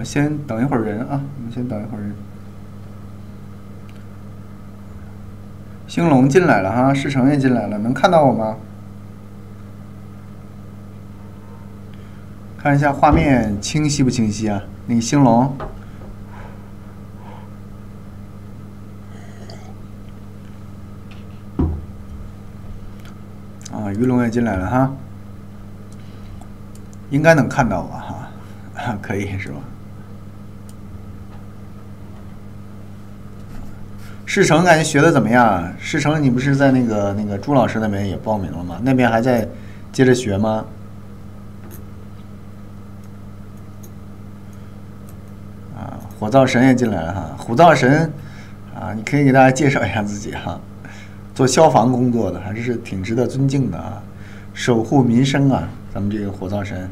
们先等一会儿人啊，我们先等一会儿人。兴隆进来了哈，世成也进来了，能看到我吗？看一下画面清晰不清晰啊？那个兴隆，啊，于龙也进来了哈，应该能看到我哈，可以是吧？世成感觉学的怎么样？世成，你不是在那个那个朱老师那边也报名了吗？那边还在接着学吗？啊，火灶神也进来了哈，火灶神啊，你可以给大家介绍一下自己哈。做消防工作的还是挺值得尊敬的啊，守护民生啊，咱们这个火灶神。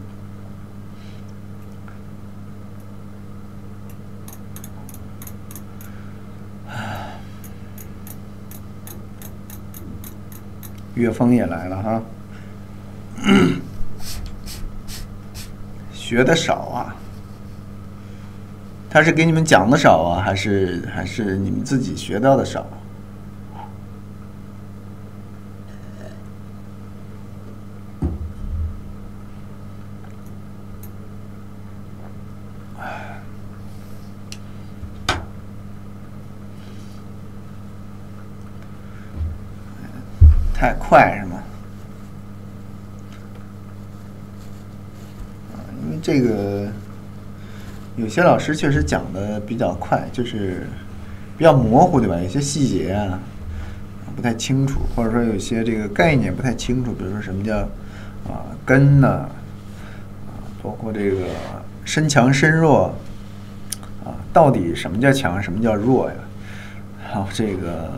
岳峰也来了哈，学的少啊，他是给你们讲的少啊，还是还是你们自己学到的少？太快是吗？啊，因为这个有些老师确实讲的比较快，就是比较模糊，对吧？有些细节啊不太清楚，或者说有些这个概念不太清楚，比如说什么叫啊根呢？啊，包括这个身强身弱啊，到底什么叫强，什么叫弱呀？还有这个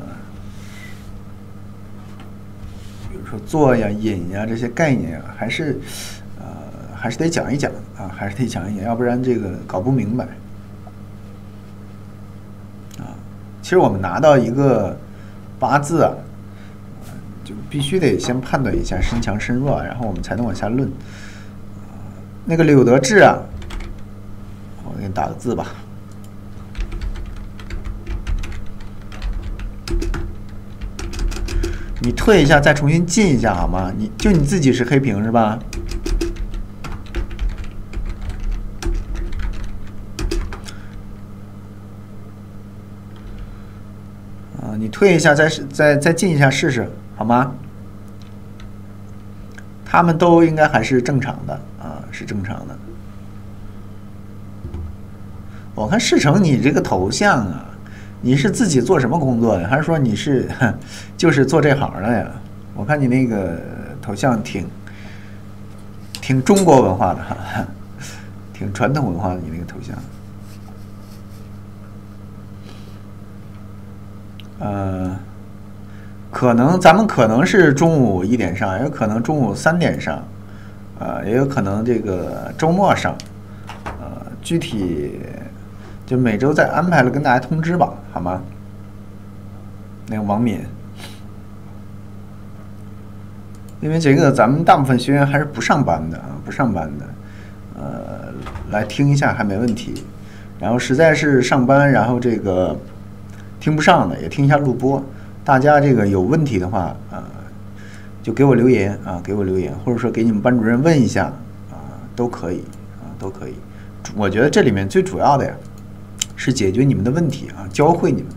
比如。说做呀、引呀这些概念啊，还是，还是得讲一讲啊，还是得讲一讲，要不然这个搞不明白。啊，其实我们拿到一个八字啊，就必须得先判断一下身强身弱，然后我们才能往下论。那个柳德志啊，我给你打个字吧。你退一下，再重新进一下好吗？你就你自己是黑屏是吧？啊，你退一下，再试再再进一下试试好吗？他们都应该还是正常的啊，是正常的。我看世成，你这个头像啊。你是自己做什么工作的，还是说你是就是做这行的呀？我看你那个头像挺挺中国文化的哈，挺传统文化的。你那个头像，呃，可能咱们可能是中午一点上，也有可能中午三点上，呃，也有可能这个周末上，呃，具体。就每周再安排了，跟大家通知吧，好吗？那个王敏，因为这个咱们大部分学员还是不上班的啊，不上班的，呃，来听一下还没问题。然后实在是上班，然后这个听不上的也听一下录播。大家这个有问题的话啊，就给我留言啊，给我留言，或者说给你们班主任问一下啊，都可以啊，都可以。我觉得这里面最主要的呀。是解决你们的问题啊，教会你们，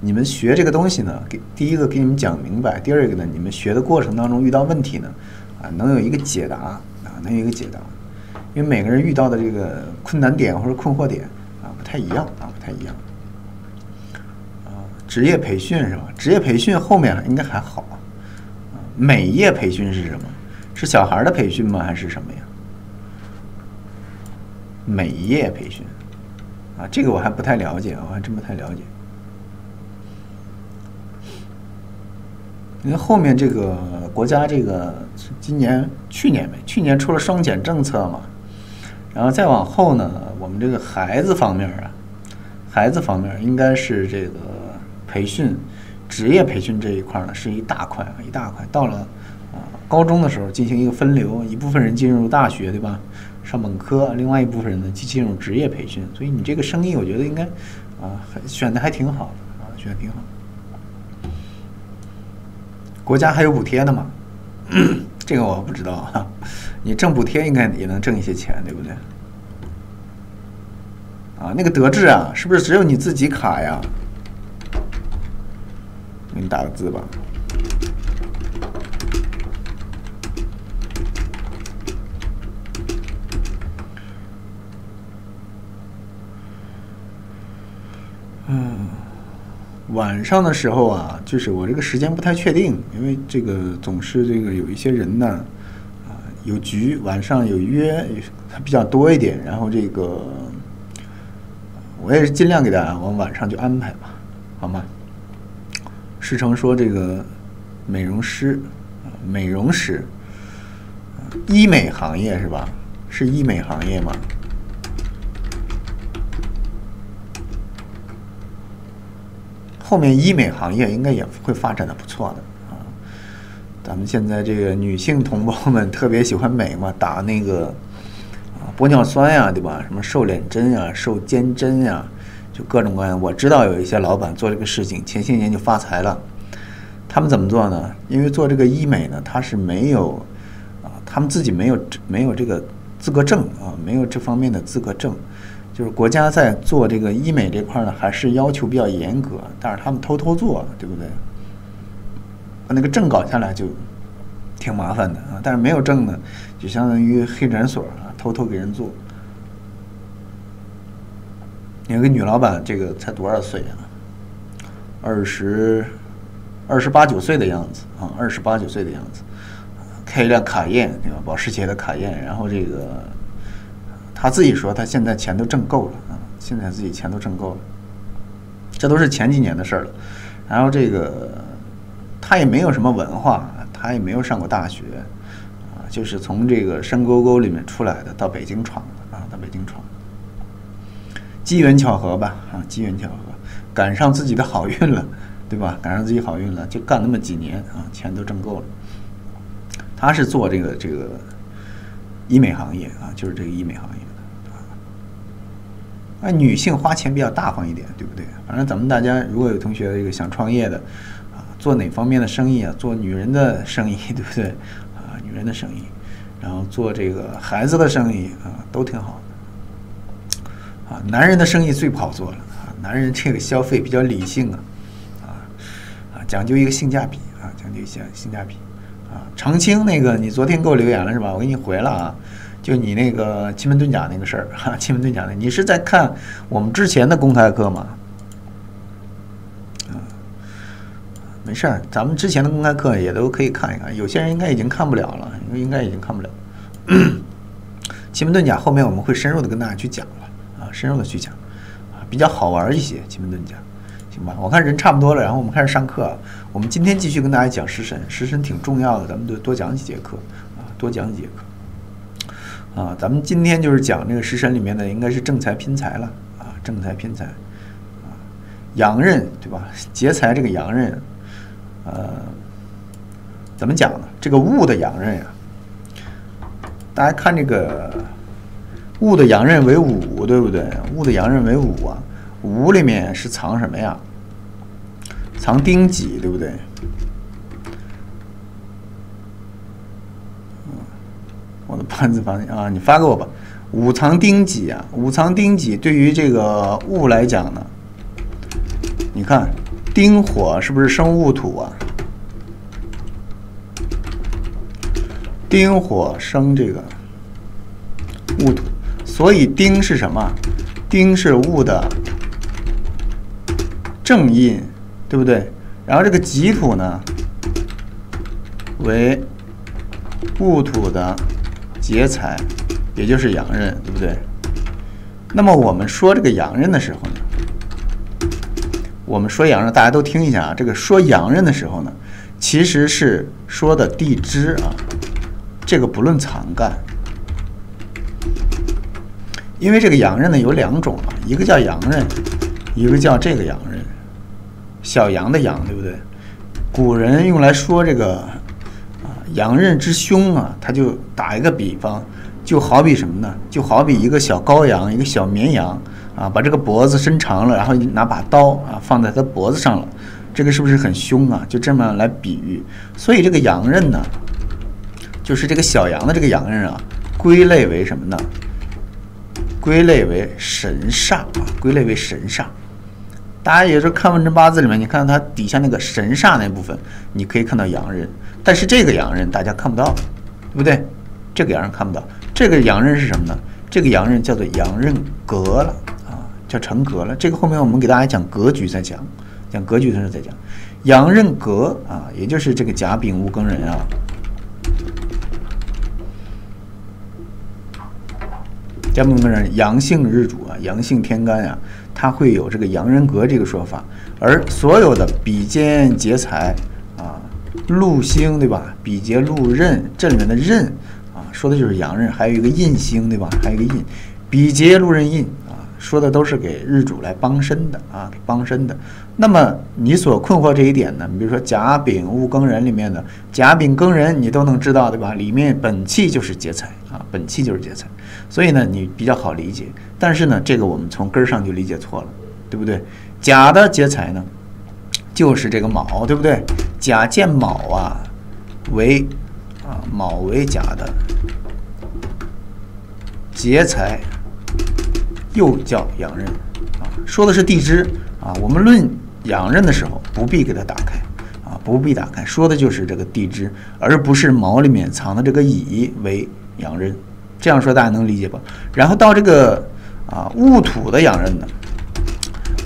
你们学这个东西呢，给第一个给你们讲明白，第二个呢，你们学的过程当中遇到问题呢，啊，能有一个解答啊，能有一个解答，因为每个人遇到的这个困难点或者困惑点啊不太一样啊，不太一样。职业培训是吧？职业培训后面应该还好啊。美业培训是什么？是小孩的培训吗？还是什么呀？美业培训。啊，这个我还不太了解，我还真不太了解。因为后面这个国家这个今年、去年没，去年出了双减政策嘛，然后再往后呢，我们这个孩子方面啊，孩子方面应该是这个培训、职业培训这一块呢是一大块啊，一大块。到了啊高中的时候进行一个分流，一部分人进入大学，对吧？上本科，另外一部分人呢进进入职业培训。所以你这个生意，我觉得应该啊，选的还挺好的啊，选的挺好。国家还有补贴的吗？这个我不知道啊。你挣补贴应该也能挣一些钱，对不对？啊，那个德智啊，是不是只有你自己卡呀？给你打个字吧。嗯，晚上的时候啊，就是我这个时间不太确定，因为这个总是这个有一些人呢，啊，有局，晚上有约，比较多一点，然后这个我也是尽量给大家往晚上就安排吧，好吗？师承说这个美容师，美容师，医美行业是吧？是医美行业吗？后面医美行业应该也会发展的不错的啊！咱们现在这个女性同胞们特别喜欢美嘛，打那个啊玻尿酸呀，对吧？什么瘦脸针呀、瘦肩针呀，就各种各样。我知道有一些老板做这个事情，前些年就发财了。他们怎么做呢？因为做这个医美呢，他是没有啊，他们自己没有没有这个资格证啊，没有这方面的资格证。就是国家在做这个医美这块呢，还是要求比较严格，但是他们偷偷做，对不对？把那个证搞下来就挺麻烦的啊。但是没有证呢，就相当于黑诊所啊，偷偷给人做。有个女老板，这个才多少岁啊？二十二十八九岁的样子啊，二十八九岁的样子，开一辆卡宴，对吧？保时捷的卡宴，然后这个。他自己说，他现在钱都挣够了啊！现在自己钱都挣够了，这都是前几年的事了。然后这个他也没有什么文化，他也没有上过大学啊，就是从这个山沟沟里面出来的，到北京闯的啊，到北京闯。机缘巧合吧啊，机缘巧合，赶上自己的好运了，对吧？赶上自己好运了，就干那么几年啊，钱都挣够了。他是做这个这个医美行业啊，就是这个医美行业的。啊，女性花钱比较大方一点，对不对？反正咱们大家如果有同学这个想创业的，啊，做哪方面的生意啊？做女人的生意，对不对？啊，女人的生意，然后做这个孩子的生意啊，都挺好的。啊，男人的生意最不好做了啊，男人这个消费比较理性啊，啊啊，讲究一个性价比啊，讲究一下性价比啊。长青那个，你昨天给我留言了是吧？我给你回了啊。就你那个奇门遁甲那个事儿 哈，奇门遁甲的，你是在看我们之前的公开课吗？啊，没事儿，咱们之前的公开课也都可以看一看。有些人应该已经看不了了，应该已经看不了。奇门遁甲后面我们会深入的跟大家去讲了深入的去讲啊，比较好玩一些。奇门遁甲，行吧？我看人差不多了，然后我们开始上课。我们今天继续跟大家讲食神，食神挺重要的，咱们就多讲几节课啊，多讲几节课。啊，咱们今天就是讲这个食神里面的，应该是正财拼财了啊，正财拼财啊，阳刃对吧？劫财这个阳刃，呃，怎么讲呢？这个戊的阳刃呀，大家看这个戊的阳刃为午，对不对？戊的阳刃为午啊，午里面是藏什么呀？藏丁己，对不对？我的盘子发啊，你发给我吧。五藏丁己啊，五藏丁己对于这个戊来讲呢，你看丁火是不是生戊土啊？丁火生这个戊土，所以丁是什么？丁是戊的正印，对不对？然后这个己土呢为戊土的。劫财，也就是阳刃，对不对？那么我们说这个阳刃的时候呢，我们说阳刃，大家都听一下啊。这个说阳刃的时候呢，其实是说的地支啊，这个不论藏干，因为这个阳刃呢有两种啊，一个叫阳刃，一个叫这个阳刃，小羊的羊，对不对？古人用来说这个啊阳刃之凶啊，他就打一个比方，就好比什么呢？就好比一个小羔羊，一个小绵羊啊，把这个脖子伸长了，然后拿把刀啊放在它脖子上了，这个是不是很凶啊？就这么来比喻。所以这个阳刃呢，就是这个小羊的这个阳刃啊，归类为什么呢？归类为神煞啊，归类为神煞。大家也是看问诊八字里面，你看它底下那个神煞那部分，你可以看到阳刃，但是这个阳刃大家看不到，对不对？这个阳刃看不到，这个阳刃是什么呢？这个阳刃叫做阳刃格了啊，叫成格了。这个后面我们给大家讲格局再讲，讲格局的时候再讲。阳刃格啊，也就是这个甲丙戊庚壬啊。甲丙庚壬阳性日主啊，阳性天干呀，它会有这个阳人格这个说法。而所有的比肩劫财啊，禄星对吧？比劫禄刃，这里面的刃啊，说的就是阳刃，还有一个印星对吧？还有一个印，比劫禄刃印啊。说的都是给日主来帮身的啊，帮身的。那么你所困惑这一点呢？你比如说甲丙戊庚壬里面的甲丙庚壬，你都能知道对吧？里面本气就是劫财啊，本气就是劫财，所以呢你比较好理解。但是呢，这个我们从根儿上就理解错了，对不对？甲的劫财呢，就是这个卯，对不对？甲见卯啊，为啊卯为甲的劫财。又叫阳刃啊，说的是地支啊。我们论阳刃的时候，不必给它打开啊，不必打开，说的就是这个地支，而不是卯里面藏的这个乙为阳刃。这样说大家能理解吧？然后到这个啊戊土的阳刃呢，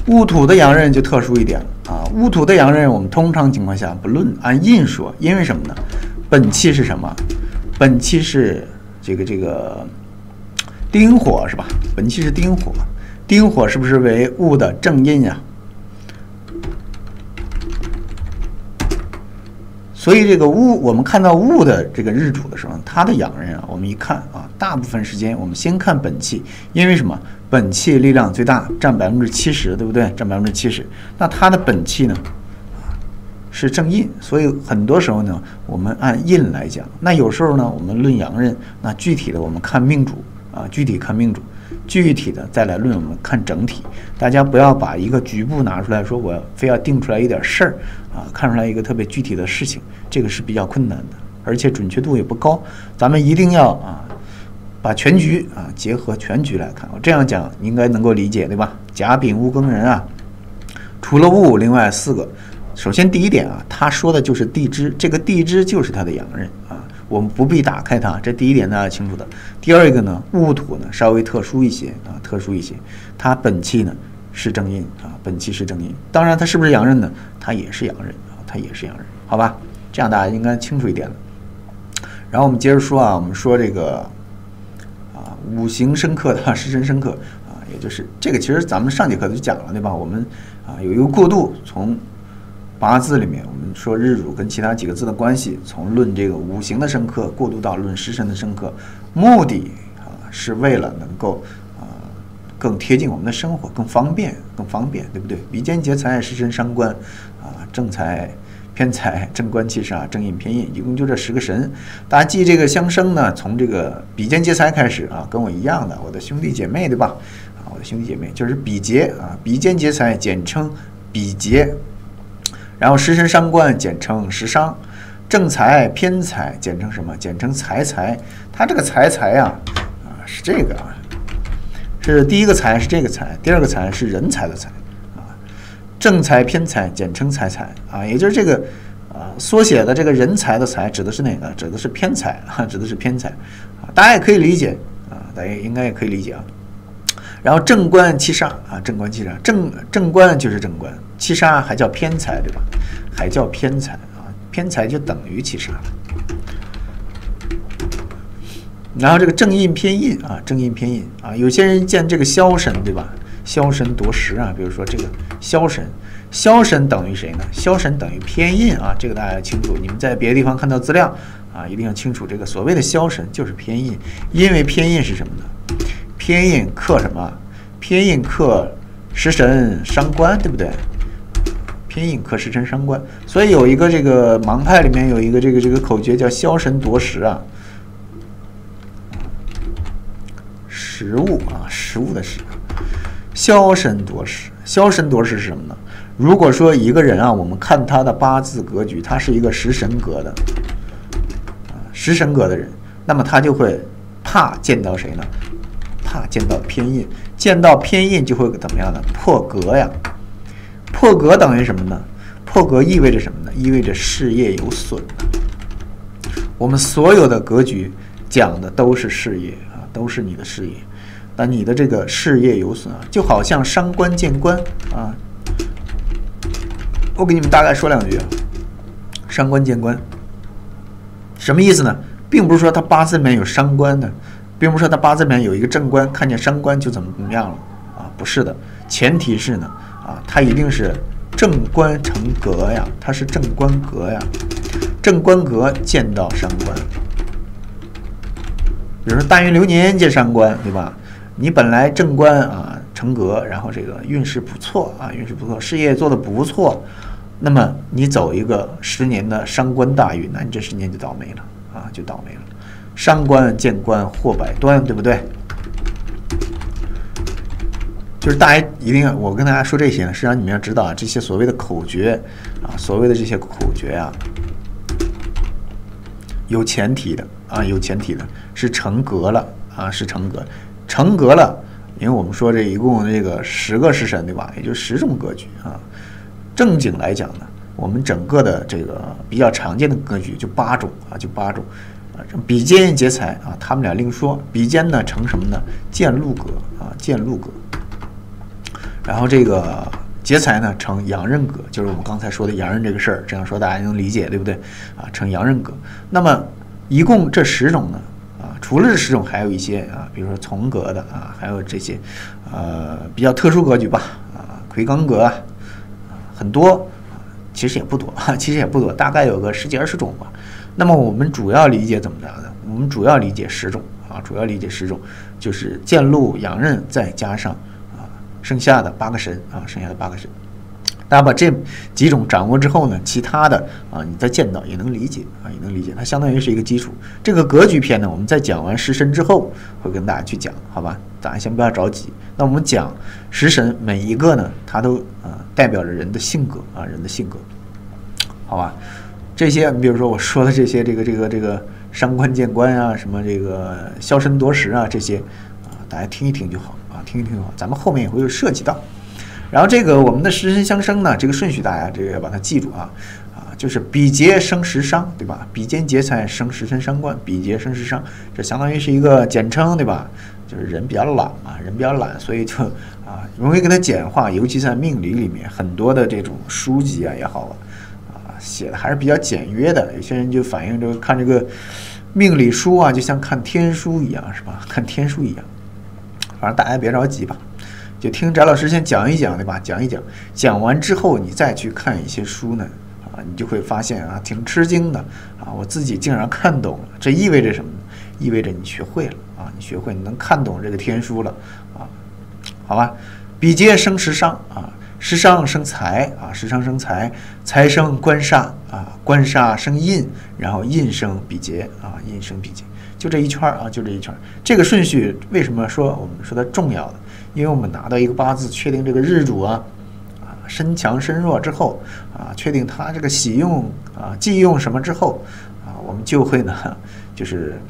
戊土的阳刃就特殊一点啊。戊土的阳刃，我们通常情况下不论按印说，因为什么呢？本气是什么？本气是这个这个。丁火是吧？本期是丁火，丁火是不是为戊的正印呀？所以这个戊，我们看到戊的这个日主的时候，它的阳刃啊，我们一看啊，大部分时间我们先看本气，因为什么？本气力量最大，占百分之七十，对不对？占百分之七十。那它的本气呢，是正印，所以很多时候呢，我们按印来讲。那有时候呢，我们论阳刃，那具体的我们看命主。啊，具体看命主，具体的再来论。我们看整体，大家不要把一个局部拿出来说，我非要定出来一点事儿啊，看出来一个特别具体的事情，这个是比较困难的，而且准确度也不高。咱们一定要啊，把全局啊结合全局来看。我这样讲应该能够理解，对吧？甲丙戊庚壬啊，除了戊，另外四个。首先第一点啊，他说的就是地支，这个地支就是他的阳刃啊。我们不必打开它，这第一点大家清楚的。第二一个呢，戊土呢稍微特殊一些啊，特殊一些，它本气呢是正印啊，本气是正印。当然它是不是阳刃呢？它也是阳刃啊，它也是阳刃，好吧？这样大家应该清楚一点了。然后我们接着说啊，我们说这个啊五行生克的时辰生克啊，也就是这个其实咱们上节课就讲了对吧？我们啊有一个过渡从。八字里面，我们说日主跟其他几个字的关系，从论这个五行的生克过渡到论时神的生克，目的啊是为了能够啊更贴近我们的生活，更方便，更方便，对不对？比肩劫财，时神伤官，啊正财偏财，正官七煞，正印偏印，一共就这十个神。大家记这个相生呢，从这个比肩劫财开始啊，跟我一样的，我的兄弟姐妹，对吧？啊，我的兄弟姐妹就是比劫啊，比肩劫财，简称比劫。然后食神伤官简称食伤，正财偏财简称什么？简称财财。它这个财财啊，啊是这个啊，是第一个财是这个财，第二个财是人才的财啊。正财偏财简称财财啊，也就是这个啊缩写的这个人才的财指的是哪个？指的是偏财啊，指的是偏财啊。大家也可以理解啊，大家应该也可以理解啊。然后正官七杀啊，正官七杀，正正官就是正官。七杀还叫偏财，对吧？还叫偏财啊，偏财就等于七杀了。然后这个正印偏印啊，正印偏印啊，有些人见这个枭神，对吧？枭神夺食啊，比如说这个枭神，枭神等于谁呢？枭神等于偏印啊，这个大家要清楚。你们在别的地方看到资料啊，一定要清楚，这个所谓的枭神就是偏印，因为偏印是什么呢？偏印克什么？偏印克食神伤官，对不对？偏印克时辰伤官。所以有一个这个盲派里面有一个这个这个口诀叫消神夺食啊，食物啊，食物的食，消神夺食。消神夺食是什么呢？如果说一个人啊，我们看他的八字格局，他是一个食神格的啊，食神格的人，那么他就会怕见到谁呢？怕见到偏印，见到偏印就会怎么样呢？破格呀！破格等于什么呢？破格意味着什么呢？意味着事业有损。我们所有的格局讲的都是事业啊，都是你的事业。那你的这个事业有损啊，就好像伤官见官啊。我给你们大概说两句啊，伤官见官什么意思呢？并不是说他八字里面有伤官的。并不是说他八字里面有一个正官，看见伤官就怎么怎么样了啊？不是的，前提是呢啊，他一定是正官成格呀，他是正官格呀，正官格见到伤官。比如说大运流年见伤官，对吧？你本来正官啊成格，然后这个运势不错啊，运势不错，事业做得不错，那么你走一个十年的伤官大运，那你这十年就倒霉了啊，就倒霉了。伤官见官祸百端，对不对？就是大家一定要，我跟大家说这些呢，是让你们要知道啊，这些所谓的口诀啊，所谓的这些口诀啊，有前提的啊，有前提的，是成格了啊，是成格，成格了。因为我们说这一共这个十个食神，对吧？也就十种格局啊。正经来讲呢，我们整个的这个比较常见的格局就八种啊，就八种。啊，比肩劫财啊，他们俩另说。比肩呢成什么呢？见禄格啊，见禄格。然后这个劫财呢成阳刃格，就是我们刚才说的阳刃这个事儿。这样说大家能理解，对不对？啊，成阳刃格。那么一共这十种呢，啊，除了这十种，还有一些啊，比如说从格的啊，还有这些呃比较特殊格局吧，啊，魁罡格啊，很多，其实也不多，其实也不多，大概有个十几二十种吧。那么我们主要理解怎么着呢？我们主要理解十种啊，主要理解十种，就是见禄阳刃再加上剩下的八个神啊，剩下的八个神。大家把这几种掌握之后呢，其他的啊你再见到也能理解啊，也能理解，它相当于是一个基础。这个格局篇呢，我们在讲完食神之后会跟大家去讲，好吧？大家先不要着急。那我们讲食神每一个呢，它都啊代表着人的性格啊，人的性格，好吧？这些，你比如说我说的这些，这个这个这个伤官见官啊，什么这个消神夺食啊，这些啊，大家听一听就好，听一听啊。咱们后面也会有涉及到。然后这个我们的十神相生呢，这个顺序大家这个要把它记住啊啊，就是比劫生食伤，对吧？比肩劫财生食神伤官，比劫生食伤，这相当于是一个简称，对吧？就是人比较懒嘛，人比较懒，所以就啊容易给它简化，尤其在命理里面很多的这种书籍啊也好啊。写的还是比较简约的，有些人就反映这个看这个命理书啊，就像看天书一样，是吧？看天书一样。反正大家别着急吧，就听翟老师先讲一讲，对吧？讲一讲，讲完之后你再去看一些书呢，啊，你就会发现啊，挺吃惊的啊，我自己竟然看懂了，这意味着什么呢？意味着你学会了啊，你学会，你能看懂这个天书了啊？好吧，比劫生食伤啊。食伤生财啊，食伤生财，财生官煞啊，官煞生印，然后印生比劫啊，印生比劫，就这一圈儿啊，就这一圈儿。这个顺序为什么说我们说它重要的？因为我们拿到一个八字，确定这个日主啊啊身强身弱之后啊，确定他这个喜用啊忌用什么之后啊，我们就会呢，就是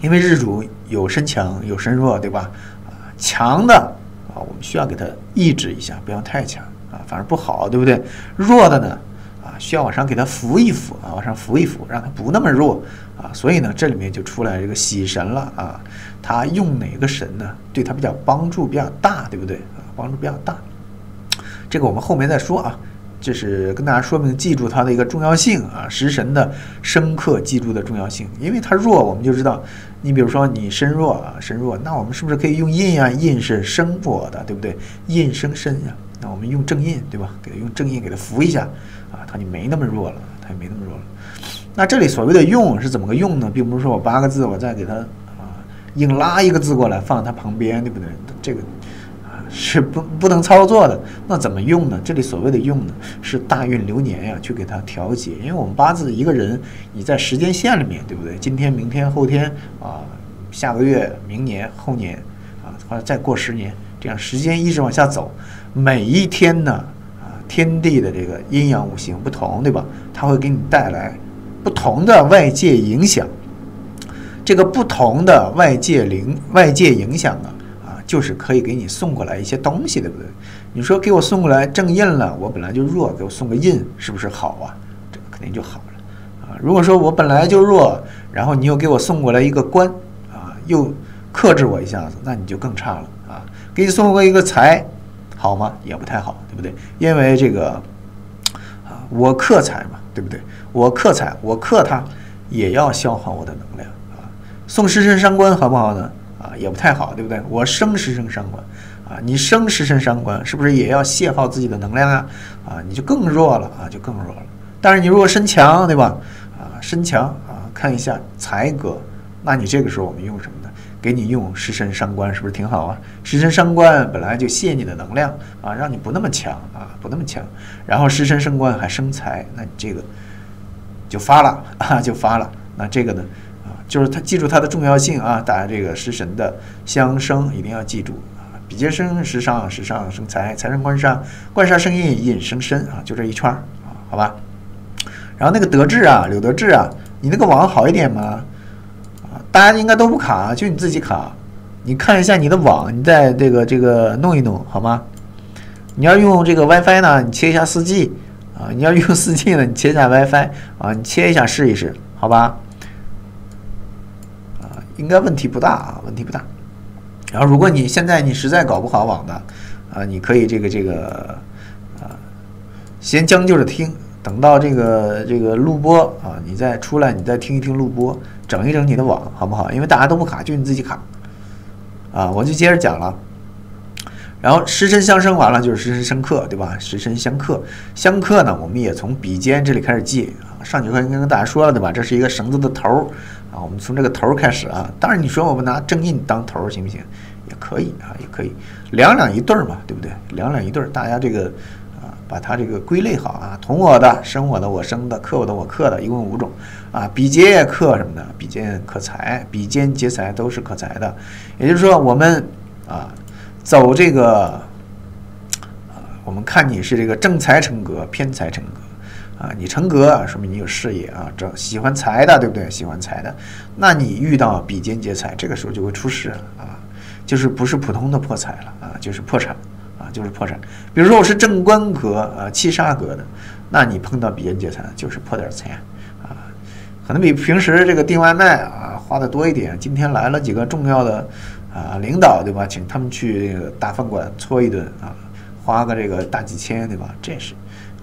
因为日主有身强有身弱，对吧？啊，强的。啊，我们需要给它抑制一下，不要太强啊，反而不好，对不对？弱的呢，需要往上给它扶一扶啊，往上扶一扶，让它不那么弱啊。所以呢，这里面就出来这个喜神了啊。它用哪个神呢？对它比较帮助比较大，对不对啊？帮助比较大。这个我们后面再说啊。这是跟大家说明，记住它的一个重要性啊，食神的深刻记住的重要性，因为它弱，我们就知道，你比如说你身弱啊，身弱，那我们是不是可以用印啊？印是生弱的，对不对？印生身呀，那我们用正印，对吧？给它用正印给它扶一下啊，它就没那么弱了，它也没那么弱了。那这里所谓的用是怎么个用呢？并不是说我八个字，我再给它啊硬拉一个字过来放它旁边，对不对？这个啊 是不不能操作的。那怎么用呢？这里所谓的用呢，是大运流年呀，去给它调节。因为我们八字一个人，你在时间线里面，对不对？今天、明天、后天啊，下个月、明年、后年啊，或者再过十年，这样时间一直往下走，每一天呢啊，天地的这个阴阳五行不同，对吧？它会给你带来不同的外界影响。这个不同的外界灵外界影响啊啊，就是可以给你送过来一些东西，对不对？你说给我送过来正印了，我本来就弱，给我送个印，是不是好啊？这个肯定就好了啊。如果说我本来就弱，然后你又给我送过来一个官啊，又克制我一下子，那你就更差了啊。给你送过一个财，好吗？也不太好，对不对？因为这个啊，我克财嘛，对不对？我克财，我克它也要消耗我的能量啊。送食神伤官好不好呢？啊，也不太好，对不对？我生食神伤官，啊，你生食神伤官，是不是也要泄耗自己的能量啊？啊，你就更弱了啊，就更弱了。但是你如果身强，对吧？啊，身强啊，看一下财格，那你这个时候我们用什么？给你用食神伤官，是不是挺好啊？食神伤官本来就泄你的能量啊，让你不那么强啊，不那么强。然后食神伤官还生财，那你这个就发了啊，就发了。那这个呢啊？就是他记住它的重要性啊！大家这个食神的相生一定要记住啊！比劫生食上，食上生财，财生官杀，官杀生印，印生身啊！就这一圈儿啊，好吧。然后那个德智啊，柳德智啊，你那个网好一点吗？大家应该都不卡，就你自己卡。你看一下你的网，你再这个这个弄一弄好吗？你要用这个 WiFi 呢，你切一下 4G 啊！你要用 4G 呢，你切一下 WiFi 啊！你切一下试一试，好吧？啊应该问题不大啊，问题不大。然后，如果你现在你实在搞不好网的，啊，你可以这个这个，啊，先将就着听，等到这个这个录播啊，你再出来，你再听一听录播，整一整你的网，好不好？因为大家都不卡，就你自己卡。啊，我就接着讲了。然后食神相生完了，就是食神生克，对吧？食神相克，相克呢，我们也从笔尖这里开始记啊。上节课应该跟大家说了，对吧？这是一个绳子的头儿。啊，我们从这个头儿开始啊，当然你说我们拿正印当头儿行不行？也可以啊，也可以，两两一对儿嘛，对不对？两两一对儿，大家这个，把它这个归类好啊，同我的、生我的、我生的、克我的、我克的，一共五种啊。比劫克什么的？比肩克财，比肩劫财都是克财的。也就是说，我们啊，走这个啊，我们看你是这个正财成格，偏财成格。啊，你成格，说明你有事业啊，这喜欢财的，对不对？喜欢财的，那你遇到比肩劫财，这个时候就会出事啊，就是不是普通的破财了啊，就是破产，就是破产。比如说我是正官格啊，七杀格的，那你碰到比肩劫财，就是破点财啊，可能比平时这个订外卖啊花的多一点。今天来了几个重要的啊领导，对吧？请他们去大饭馆搓一顿啊，花个这个大几千，对吧？这是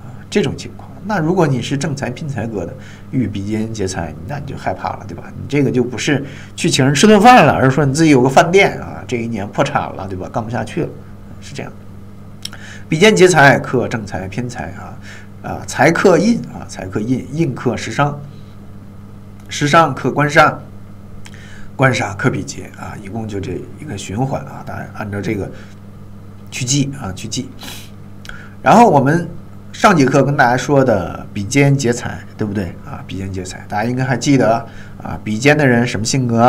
啊这种情况。那如果你是正财拼财格的，遇比肩劫财，那你就害怕了，对吧？你这个就不是去请人吃顿饭了，而是说你自己有个饭店啊，这一年破产了，对吧？干不下去了，是这样。比肩劫财克正财偏财啊啊，财克印啊，财克印，印克食伤，食伤克官杀，官杀克比劫啊，一共就这一个循环啊，大家按照这个去记啊，去记。然后我们。上节课跟大家说的比肩劫财，对不对啊？比肩劫财，大家应该还记得啊。比肩的人什么性格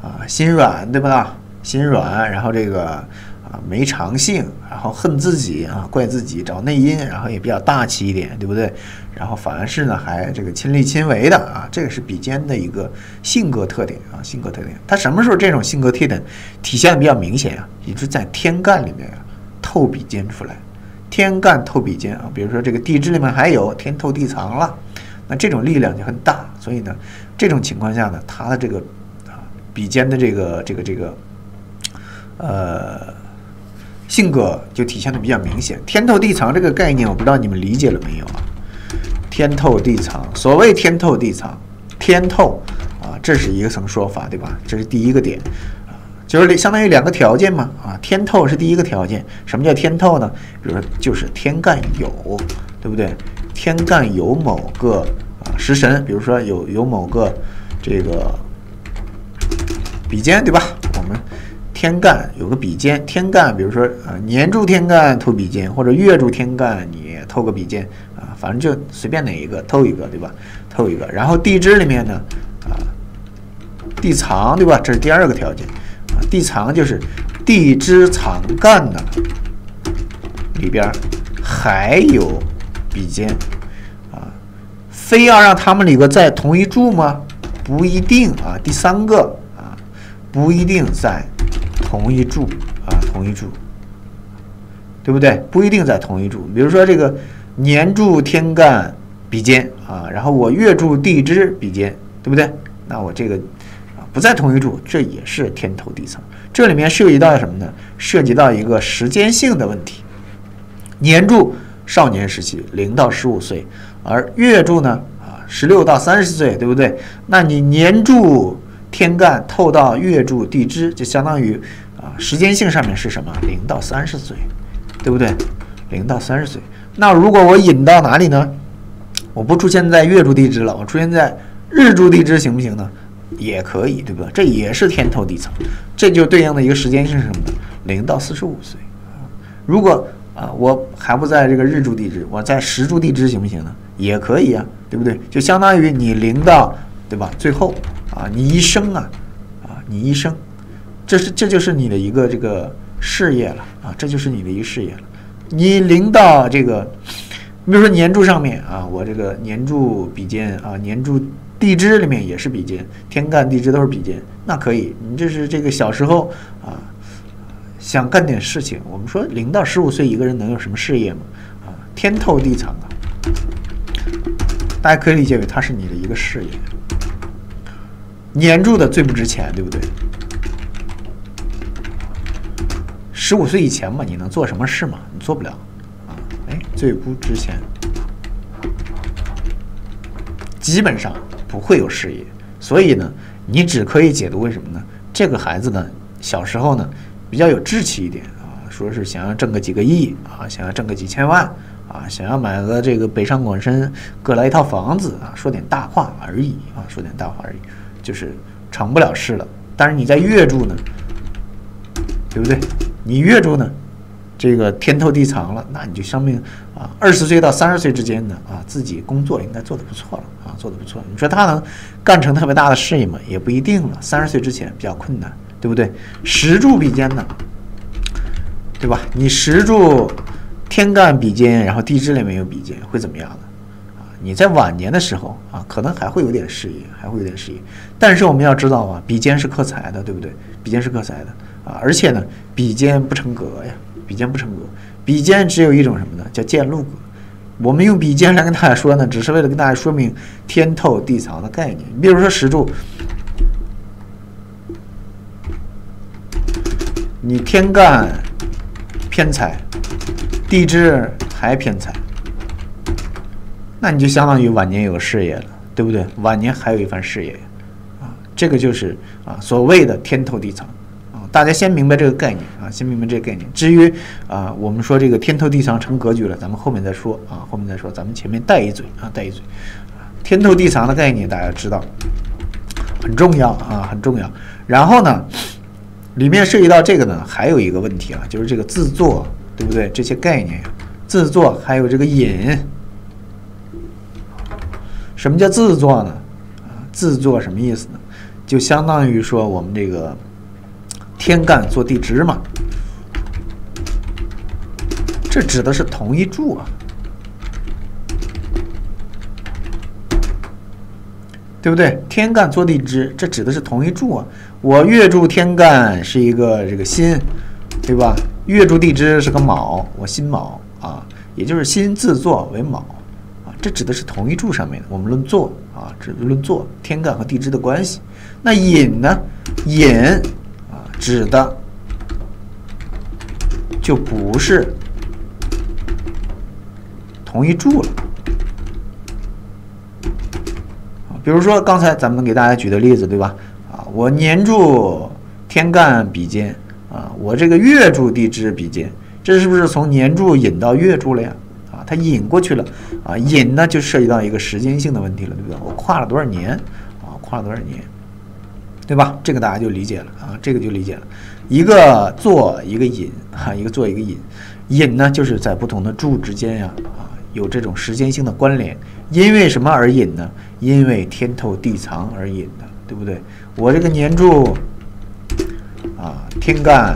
啊？心软，对吧？心软，然后这个啊没长性，然后恨自己啊，怪自己，找内因，然后也比较大气一点，对不对？然后凡事呢还这个亲力亲为的啊，这个是比肩的一个性格特点啊，性格特点。他什么时候这种性格特点体现的比较明显啊？也是在天干里面啊透比肩出来。天干透比肩啊，比如说这个地支里面还有天透地藏了，那这种力量就很大，所以呢，这种情况下呢，他的这个啊比肩的这个这个这个呃性格就体现的比较明显。天透地藏这个概念，我不知道你们理解了没有啊？天透地藏，所谓天透地藏，天透啊，这是一个层说法，对吧？这是第一个点啊。就是相当于两个条件嘛，啊，天透是第一个条件。什么叫天透呢？比如说就是天干有，对不对？天干有某个啊食神，比如说有有某个这个比肩，对吧？我们天干有个比肩，天干比如说啊年柱天干透比肩，或者月柱天干你透个比肩啊，反正就随便哪一个透一个，对吧？透一个，然后地支里面呢啊地藏，对吧？这是第二个条件啊，地藏就是地支藏干呢里边还有比肩啊，非要让他们两个在同一柱吗？不一定啊。第三个啊，不一定在。同一柱啊，同一柱，对不对？不一定在同一柱。比如说这个年柱天干比肩啊，然后我月柱地支比肩，对不对？那我这个啊不在同一柱，这也是天头地层。这里面涉及到什么呢？涉及到一个时间性的问题。年柱少年时期，零到十五岁，而月柱呢啊十六到三十岁，对不对？那你年柱天干透到月柱地支，就相当于。时间性上面是什么？零到三十岁，对不对？零到三十岁。那如果我引到哪里呢？我不出现在月柱地支了，我出现在日柱地支行不行呢？也可以，对不对？这也是天头地层，这就对应的一个时间性是什么呢？零到四十五岁。如果啊，我还不在这个日柱地支，我在时柱地支行不行呢？也可以啊，对不对？就相当于你零到，对吧？最后啊，你一生啊，啊，你一生。这是这就是你的一个这个事业了啊，这就是你的一个事业了。你临到这个，你比如说年柱上面啊，我这个年柱比肩啊，年柱地支里面也是比肩，天干地支都是比肩，那可以。你这是这个小时候啊，想干点事情。我们说零到十五岁一个人能有什么事业吗？啊，天透地藏啊，大家可以理解为它是你的一个事业。年柱的最不值钱，对不对？十五岁以前嘛，你能做什么事吗？你做不了，啊，哎，最不值钱，基本上不会有事业。所以呢，你只可以解读为什么呢？这个孩子呢，小时候呢，比较有志气一点啊，说是想要挣个几个亿啊，想要挣个几千万啊，想要买个这个北上广深各来一套房子啊，说点大话而已啊，说点大话而已，就是成不了事了。但是你在月柱呢，对不对？你月柱呢，这个天透地藏了，那你就相命啊，二十岁到三十岁之间的啊，自己工作应该做得不错了啊，做得不错。你说他能干成特别大的事业吗？也不一定了。三十岁之前比较困难，对不对？时柱比肩呢，对吧？你时柱天干比肩，然后地支里面有比肩，会怎么样呢？啊，你在晚年的时候啊，可能还会有点事业，还会有点事业。但是我们要知道啊，比肩是克财的，对不对？比肩是克财的。啊，而且呢，比肩不成格呀，比肩不成格，比肩只有一种什么呢？叫见禄格。我们用比肩来跟大家说呢，只是为了跟大家说明天透地藏的概念。你比如说石柱，你天干偏财，地支还偏财，那你就相当于晚年有事业了，对不对？晚年还有一番事业啊，这个就是啊所谓的天透地藏。大家先明白这个概念啊，先明白这个概念。至于啊，我们说这个天透地藏成格局了，咱们后面再说啊，后面再说。咱们前面带一嘴啊，带一嘴。天透地藏的概念大家知道，很重要啊，很重要。然后呢，里面涉及到这个呢，还有一个问题啊，就是这个自作，对不对？这些概念呀，自作还有这个引。什么叫自作呢？啊，自作什么意思呢？就相当于说我们这个。天干做地支嘛，这指的是同一柱啊，对不对？天干做地支，这指的是同一柱啊。我月柱天干是一个这个辛，对吧？月柱地支是个卯，我辛卯啊，也就是辛自作为卯啊，这指的是同一柱上面的。我们论坐啊，指论坐天干和地支的关系。那引呢？引。指的就不是同一柱了比如说刚才咱们给大家举的例子，对吧？啊，我年柱天干比肩啊，我这个月柱地支比肩，这是不是从年柱引到月柱了呀？啊，它引过去了啊，引呢就涉及到一个时间性的问题了，对不对？我跨了多少年啊？跨了多少年？对吧？这个大家就理解了啊，这个就理解了。一个坐，一个引，哈，一个坐，一个引。引呢，就是在不同的柱之间呀，啊，有这种时间性的关联。因为什么而引呢？因为天透地藏而引的，对不对？我这个年柱啊，天干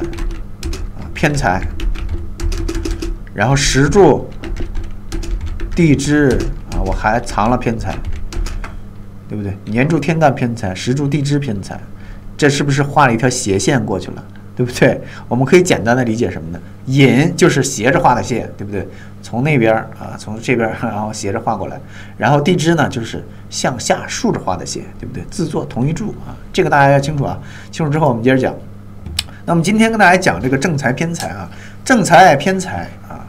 啊，偏财，然后时柱地支啊，我还藏了偏财。对不对？年柱天干偏财，时柱地支偏财，这是不是画了一条斜线过去了？对不对？我们可以简单的理解什么呢？引就是斜着画的线，对不对？从那边啊，从这边 然后斜着画过来，然后地支呢就是向下竖着画的线，对不对？自作同一柱啊，这个大家要清楚啊。清楚之后我们接着讲。那么今天跟大家讲这个正财偏财啊，正财偏财啊，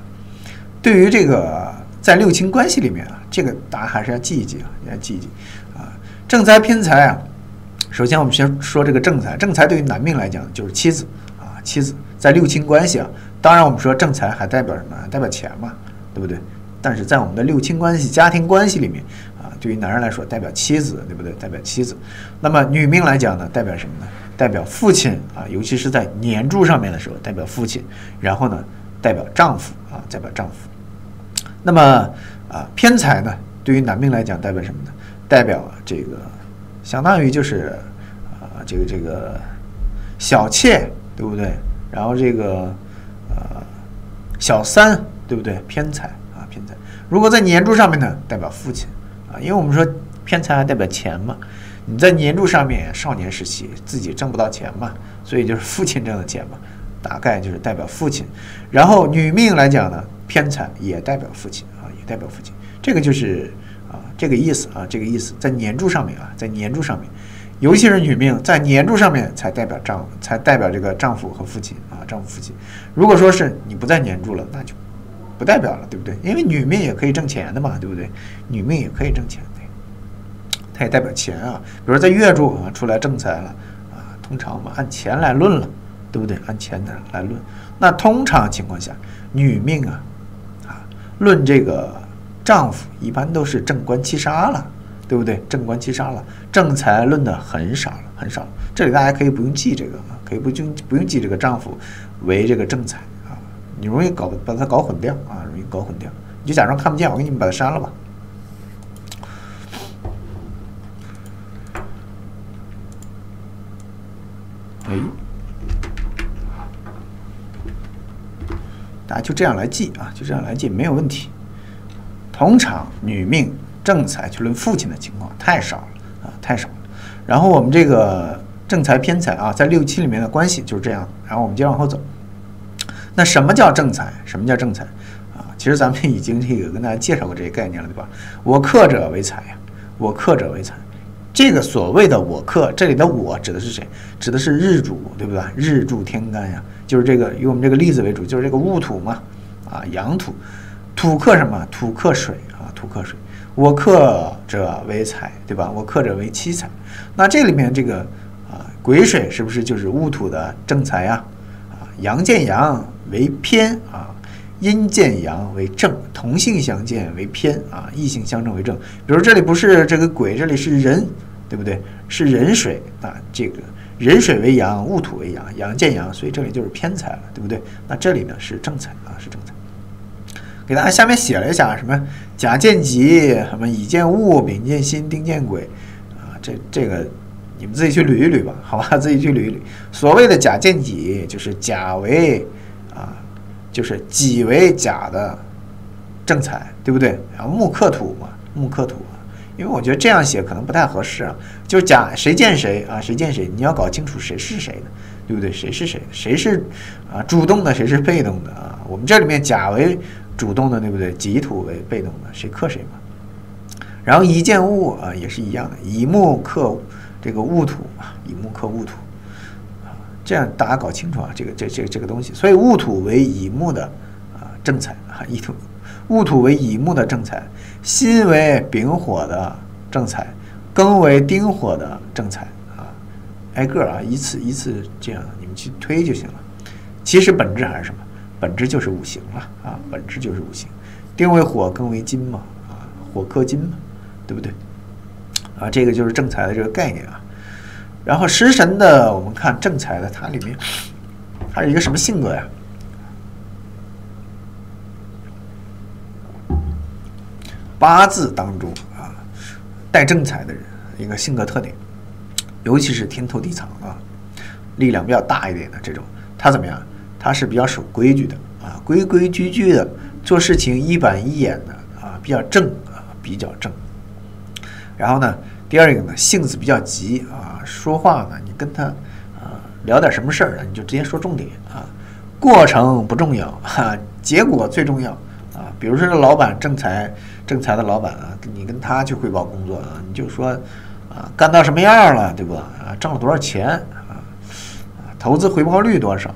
对于这个在六亲关系里面啊，这个大家还是要记一记啊，要记一记。正财偏财啊，首先我们先说这个正财。正财对于男命来讲就是妻子啊，妻子在六亲关系啊。当然我们说正财还代表什么？代表钱嘛，对不对？但是在我们的六亲关系、家庭关系里面啊，对于男人来说代表妻子，对不对？代表妻子。那么女命来讲呢，代表什么呢？代表父亲啊，尤其是在年柱上面的时候，代表父亲。然后呢，代表丈夫啊，代表丈夫。那么啊，偏财呢，对于男命来讲代表什么呢？代表这个，相当于就是啊，这个这个小妾，对不对？然后这个呃小三，对不对？偏财啊，偏财。如果在年柱上面呢，代表父亲啊，因为我们说偏财还代表钱嘛。你在年柱上面，少年时期自己挣不到钱嘛，所以就是父亲挣的钱嘛，大概就是代表父亲。然后女命来讲呢，偏财也代表父亲啊，也代表父亲。这个就是。这个意思啊，这个意思在年柱上面啊，在年柱上面，尤其是女命在年柱上面才代表丈，才代表这个丈夫和父亲啊，丈夫父亲。如果说是你不在年柱了，那就不代表了，对不对？因为女命也可以挣钱的嘛，对不对？女命也可以挣钱的，它也代表钱啊。比如在月柱啊出来正财了啊，通常我们按钱来论了，对不对？按钱来来论，那通常情况下，女命啊啊论这个。丈夫一般都是正官七杀了，对不对？正官七杀了，正财论的很少了，很少。这里大家可以不用记这个啊，可以不用不用记这个丈夫为这个正财啊，你容易搞把它搞混掉啊，容易搞混掉。你就假装看不见，我给你们把它删了吧。哎，大家就这样来记啊，就这样来记，没有问题。通常女命正财去论父亲的情况太少了啊，太少了。然后我们这个正财偏财啊，在六七里面的关系就是这样。然后我们接着往后走。那什么叫正财？什么叫正财啊？其实咱们已经这个跟大家介绍过这些概念了，对吧？我克者为财呀，我克者为财。这个所谓的我克，这里的我指的是谁？指的是日主，对不对？日柱天干呀，就是这个以我们这个例子为主，就是这个戊土嘛，啊，阳土。土克什么？土克水啊，土克水。我克者为财，对吧？我克者为妻财。那这里面这个啊，癸水是不是就是戊土的正财呀？啊，阳见阳为偏啊，阴见阳为正，同性相见为偏啊，异性相正为正。比如这里不是这个癸，这里是壬，对不对？是壬水啊，这个壬水为阳，戊土为阳，阳见阳，所以这里就是偏财了，对不对？那这里呢是正财啊，是正财。给大家下面写了一下，什么甲见己，什么乙见戊，丙见辛，丁见癸，啊，这这个你们自己去捋一捋吧，好吧，自己去捋一捋。所谓的甲见己，就是甲为啊，就是己为甲的正财，对不对？然后木克土嘛，木克土啊，因为我觉得这样写可能不太合适啊，就甲谁见谁啊，谁见谁，你要搞清楚谁是谁的，对不对？谁是谁？谁是啊主动的，谁是被动的啊？我们这里面甲为主动的对不对？己土为被动的，谁克谁嘛。然后乙见戊啊，也是一样的，乙木克这个戊土嘛，乙木克戊土啊，这样大家搞清楚啊，这个这这这个东西。所以戊土为乙木的啊正财啊，乙土戊土为乙木的正财，辛为丙火的正财，庚为丁火的正财啊，挨个啊，依次依次这样你们去推就行了。其实本质还是什么？本质就是五行了啊，本质就是五行，丁为火，庚为金嘛，啊，火克金嘛，对不对？啊，这个就是正财的这个概念啊。然后食神的，我们看正财的，它里面它是一个什么性格呀？八字当中啊，带正财的人一个性格特点，尤其是天头地藏啊，力量比较大一点的这种，他怎么样？他是比较守规矩的啊，规规矩矩的做事情一板一眼的啊，比较正啊，比较正。然后呢，第二个呢，性子比较急啊，说话呢，你跟他啊聊点什么事儿呢，你就直接说重点啊，过程不重要哈，结果最重要啊。比如说这老板正财。正财的老板啊，你跟他去汇报工作啊，你就说啊，干到什么样了，对吧？啊，挣了多少钱啊？啊，投资回报率多少？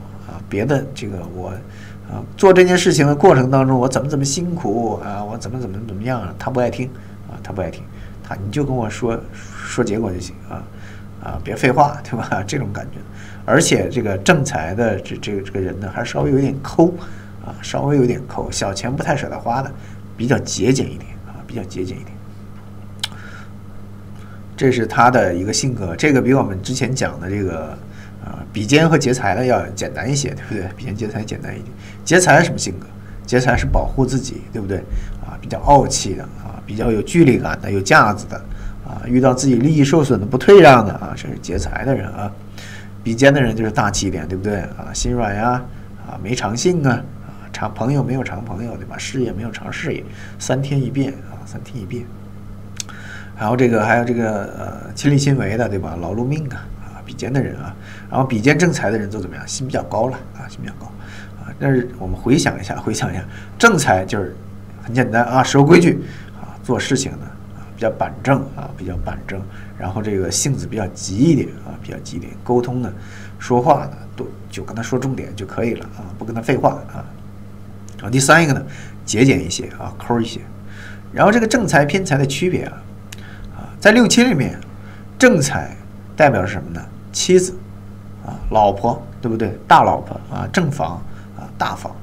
别的这个我啊，做这件事情的过程当中，我怎么怎么辛苦啊？我怎么怎么怎么样？他不爱听啊，他不爱听，他你就跟我说说结果就行啊啊，别废话，对吧？这种感觉，而且这个正财的这这个这个人呢，还稍微有点抠啊，稍微有点抠，小钱不太舍得花的。比较节俭一点啊，比较节俭一点，这是他的一个性格。这个比我们之前讲的这个啊，比肩和劫财的要简单一些，对不对？比肩劫财简单一点。劫财什么性格？劫财是保护自己，对不对？啊，比较傲气的啊，比较有距离感的，有架子的啊，遇到自己利益受损的不退让的啊，这是劫财的人啊。比肩的人就是大气一点，对不对？啊，心软呀，啊，没长性啊。啊长朋友没有长朋友，对吧？事业没有长事业，三天一变啊，三天一变。然后这个还有这个呃亲力亲为的，对吧？劳碌命啊，肩的人啊，然后比肩正财的人都怎么样？心比较高了啊，心比较高啊。但是我们回想一下，回想一下，正财就是很简单啊，守规矩啊，做事情呢啊比较板正啊，比较板正。然后这个性子比较急一点啊，比较急一点。沟通呢，说话呢都就跟他说重点就可以了啊，不跟他废话啊。然后第三一个呢，节俭一些啊，抠一些。然后这个正财偏财的区别啊，啊，在六亲里面，正财代表什么呢？妻子啊，老婆，对不对？大老婆啊，正房啊，大房。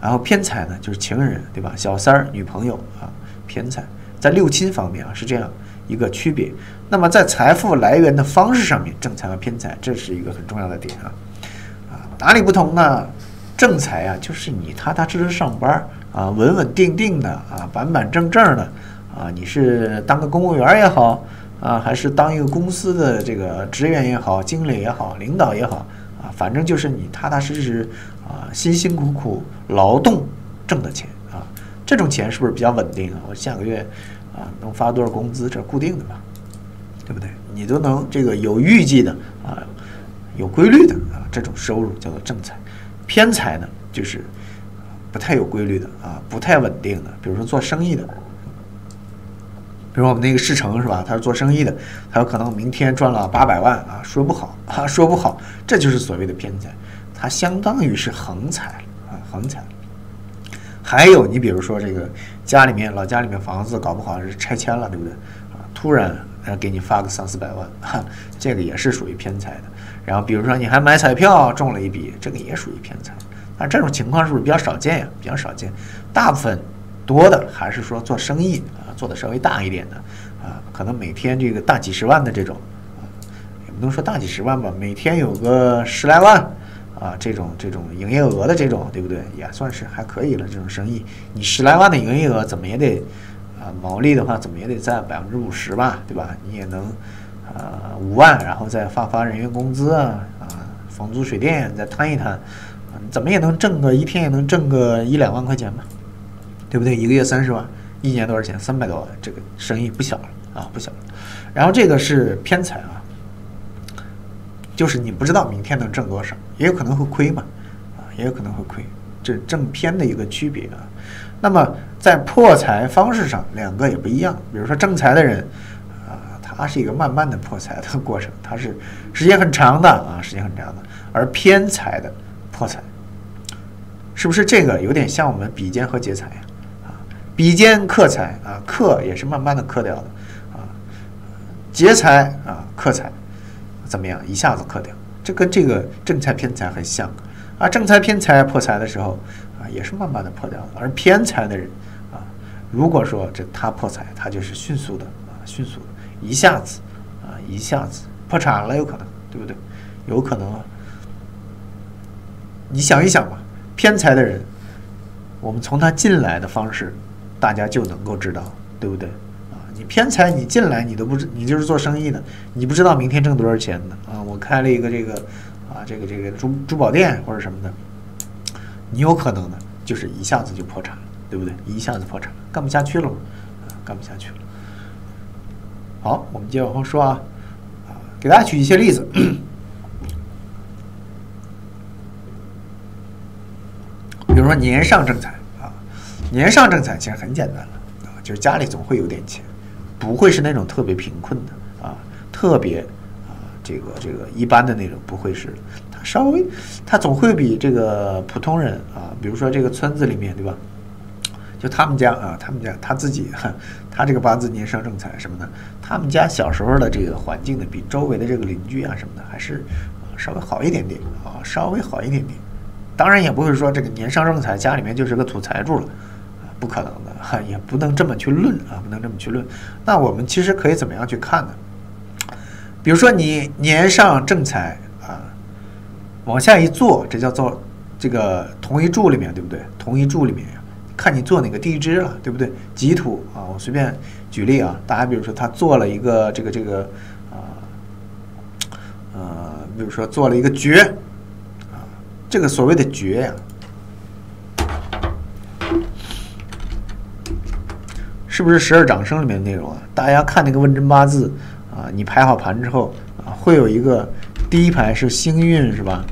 然后偏财呢，就是情人，对吧？小三儿、女朋友啊，偏财。在六亲方面啊，是这样一个区别。那么在财富来源的方式上面，正财和偏财，这是一个很重要的点啊。啊，哪里不同呢？正财啊，就是你踏踏实实上班啊，稳稳定定的啊，板板正正的啊，你是当个公务员也好啊，还是当一个公司的这个职员也好，经理也好，领导也好啊，反正就是你踏踏实实啊，辛辛苦苦劳动挣的钱啊，这种钱是不是比较稳定啊？我下个月啊能发多少工资，这是固定的吧？对不对？你都能这个有预计的啊，有规律的啊，这种收入叫做正财。偏财呢，就是不太有规律的啊，不太稳定的。比如说做生意的，比如我们那个世成是吧？他是做生意的，他有可能明天赚了八百万啊，说不好 啊，说不好，这就是所谓的偏财。它相当于是横财啊，横财。还有你比如说这个家里面老家里面房子搞不好是拆迁了，对不对啊？突然呃给你发个三四百万，哈，这个也是属于偏财的。然后，比如说你还买彩票中了一笔，这个也属于偏财。那这种情况是不是比较少见呀？比较少见，大部分多的还是说做生意啊，做的稍微大一点的啊，可能每天这个大几十万的这种啊，也不能说大几十万吧，每天有个十来万啊，这种这种营业额的这种，对不对？也算是还可以了。这种生意，你十来万的营业额，怎么也得啊，毛利的话怎么也得占百分之五十吧，对吧？你也能。啊，五万，然后再发发人员工资啊，啊，房租水电再摊一摊，怎么也能挣个一天也能挣个一两万块钱吧，对不对？一个月三十万，一年多少钱？三百多万，这个生意不小了啊，不小。然后这个是偏财啊，就是你不知道明天能挣多少，也有可能会亏嘛，啊，也有可能会亏，这正偏的一个区别啊。那么在破财方式上，两个也不一样。比如说正财的人。啊，他是一个慢慢的破财的过程，他是时间很长的啊，时间很长的。而偏财的破财，是不是这个有点像我们比肩和劫财呀？比肩克财啊，克也是慢慢的克掉的啊，劫财啊，克财怎么样？一下子克掉，这跟这个正财偏财很像啊。正财偏财破财的时候啊，也是慢慢的破掉的。而偏财的人啊，如果说这他破财，他就是迅速的啊，迅速的。一下子，啊，一下子破产了，有可能，对不对？有可能啊。你想一想吧，偏财的人，我们从他进来的方式，大家就能够知道，对不对？啊，你偏财，你进来你都不知，你就是做生意的，你不知道明天挣多少钱的啊。我开了一个这个啊，这个这个珠珠宝店或者什么的，你有可能呢，就是一下子就破产了，对不对？一下子破产，干不下去了，干不下去了。好，我们接着往后说啊，啊，给大家举一些例子。比如说年上正财，年上正财其实很简单了啊，就是家里总会有点钱，不会是那种特别贫困的啊，特别啊这个这个一般的那种不会是，他稍微他总会比这个普通人啊，比如说这个村子里面对吧，就他们家啊，他们家他自己哈他这个八字年上正财什么的，他们家小时候的这个环境呢，比周围的这个邻居啊什么的还是稍微好一点点啊，稍微好一点点。当然也不会说这个年上正财家里面就是个土财主了，不可能的哈，也不能这么去论啊，不能这么去论。那我们其实可以怎么样去看呢？比如说你年上正财啊，往下一坐，这叫做这个同一柱里面，对不对？同一柱里面，看你做哪个地支了，对不对？己土啊，我随便举例啊，大家比如说他做了一个这个这个啊，呃，比如说做了一个绝啊。这个所谓的绝呀，是不是十二长生里面的内容啊？大家看那个问真八字啊，你排好盘之后啊，会有一个第一排是星运是吧？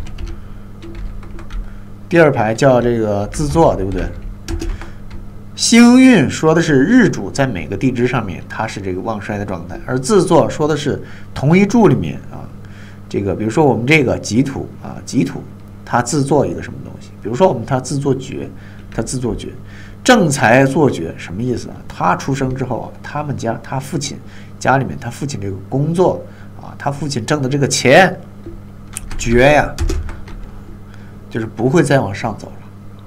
第二排叫这个自作，对不对？星运说的是日主在每个地支上面，它是这个旺衰的状态，而自作说的是同一柱里面啊，这个比如说我们这个己土啊，己土。它自作一个什么东西？比如说，我们它自作绝，它自作绝，正财作绝什么意思啊？他出生之后啊，他们家他父亲家里面他父亲这个工作啊，他父亲挣的这个钱绝呀，就是不会再往上走了，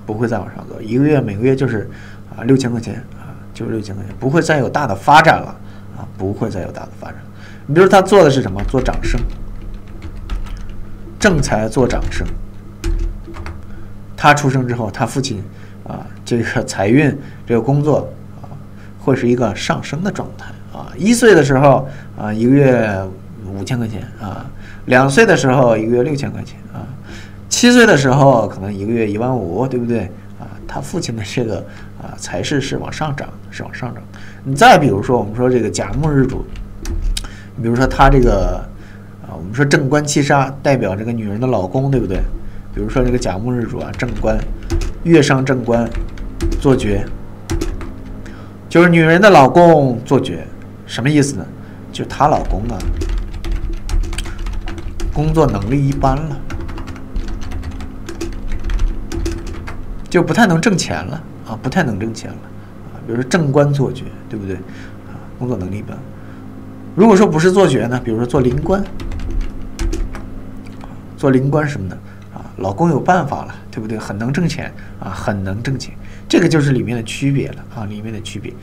不会再往上走，一个月每个月就是啊六千块钱啊，就是六千块钱，不会再有大的发展了啊，不会再有大的发展。你比如他做的是什么？做掌声，正财做掌声。他出生之后，他父亲啊，这个财运这个工作啊，会是一个上升的状态啊。一岁的时候啊，一个月五千块钱啊；两岁的时候，一个月六千块钱啊；七岁的时候，可能一个月一万五，对不对啊？他父亲的这个啊财势是往上涨，是往上涨。你再比如说，我们说这个甲木日主，比如说他这个啊，我们说正官七杀代表这个女人的老公，对不对？比如说这个甲木日主啊，正官，月上正官，做绝，就是女人的老公做绝，什么意思呢？就她老公啊，工作能力一般了，就不太能挣钱了啊，不太能挣钱了啊。比如说正官做绝，对不对啊？工作能力一般。如果说不是做绝呢，比如说做灵官，做灵官什么的。老公有办法了，对不对？很能挣钱啊，很能挣钱，这个就是里面的区别了啊，里面的区别。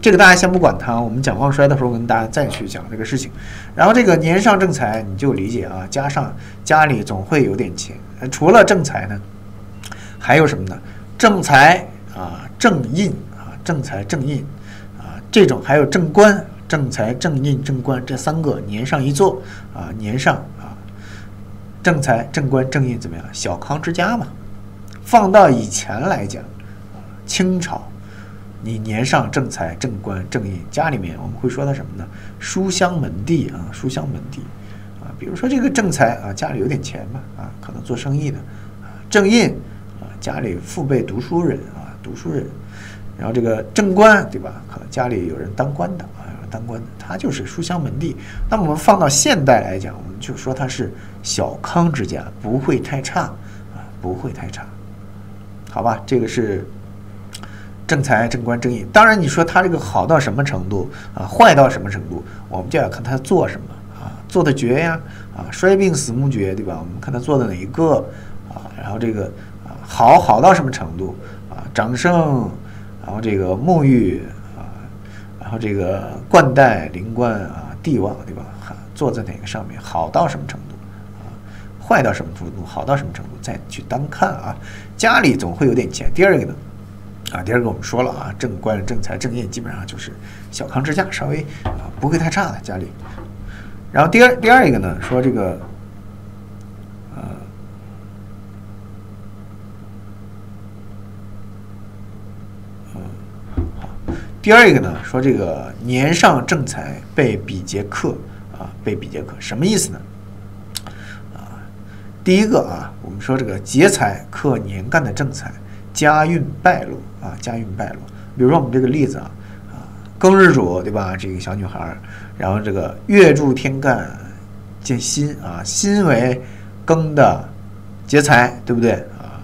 这个大家先不管它，我们讲旺衰的时候跟大家再去讲这个事情。然后这个年上正财你就理解啊，加上家里总会有点钱。除了正财呢，还有什么呢？正财啊，正印啊，正财正印啊，这种还有正官、正财、正印、正官这三个年上一坐啊，年上。正财、正官、正印怎么样？小康之家嘛。放到以前来讲，清朝，你年上正财、正官、正印，家里面我们会说他什么呢？书香门第啊，书香门第啊。比如说这个正财啊，家里有点钱嘛啊，可能做生意的啊。正印啊，家里父辈读书人啊，读书人。然后这个正官对吧？可能家里有人当官的啊，当官的，他就是书香门第。那么我们放到现代来讲，我们就说他是。小康之家不会太差啊，不会太差，好吧？这个是正财、正官、正印。当然，你说他这个好到什么程度啊，坏到什么程度，我们就要看他做什么啊，做的绝呀啊，衰病死木绝，对吧？我们看他做的哪一个啊，然后这个啊，好好到什么程度啊，长生，然后这个沐浴啊，然后这个冠带灵冠啊，地旺，对吧？坐在哪个上面，好到什么程度？坏到什么程度？好到什么程度？再去单看啊。家里总会有点钱。第二个呢，啊，第二个我们说了啊，正官、正财、正业基本上就是小康之家，稍微啊不会太差的家里。然后第二第二一个呢，说这个，呃，嗯，好，第二一个呢，说这个年上正财被比劫克啊，被比劫克，什么意思呢？第一个啊，我们说这个劫财克年干的正财，家运败落啊，家运败落。比如说我们这个例子啊。啊庚日主对吧？这个小女孩，然后这个月柱天干见辛啊，辛为庚的劫财，对不对啊？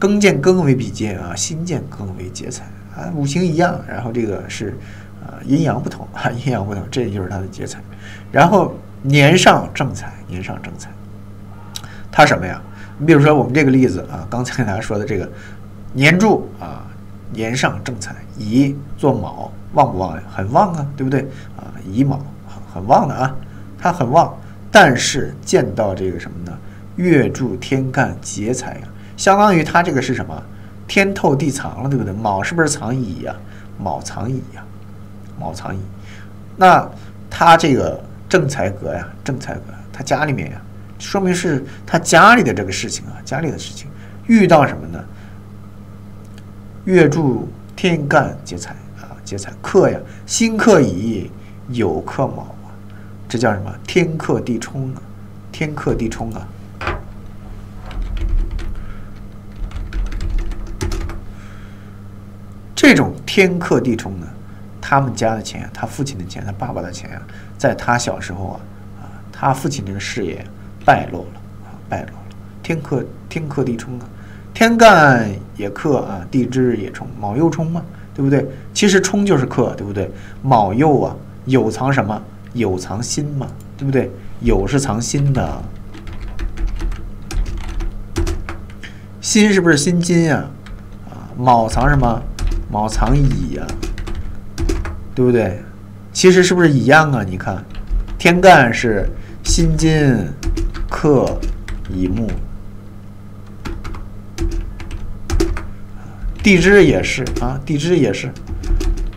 庚见庚为比劫啊，辛见庚为劫财啊，五行一样，然后这个是啊阴阳不同啊，阴阳不同，这就是它的劫财。然后年上正财，年上正财，它什么呀？你比如说我们这个例子啊，刚才给大家说的这个年柱啊，年上正财，乙做卯。旺不旺呀？很旺啊，对不对啊？乙卯很很旺的啊，它很旺。但是见到这个什么呢？月柱天干劫财呀，相当于它这个是什么？天透地藏了，对不对？卯是不是藏乙呀？卯藏乙呀，卯藏乙。那他这个正财格呀，正财格，他家里面呀，说明是他家里的这个事情啊，家里的事情遇到什么呢？月柱天干劫财啊。劫财克呀，辛克乙，酉克卯啊，这叫什么？天克地冲啊，天克地冲啊。这种天克地冲呢，他们家的钱，他父亲的钱，他爸爸的钱啊，在他小时候啊，啊，他父亲这个事业败落了啊，败落了。天克天克地冲啊，天干也克啊，地支也冲，卯酉冲嘛。对不对？其实冲就是克，对不对？卯酉啊，酉藏什么？酉藏心嘛，对不对？酉是藏心的，心是不是心金呀？啊，卯藏什么？卯藏乙呀，对不对？其实是不是一样啊？你看，天干是辛金克乙木。地支也是啊，地支也是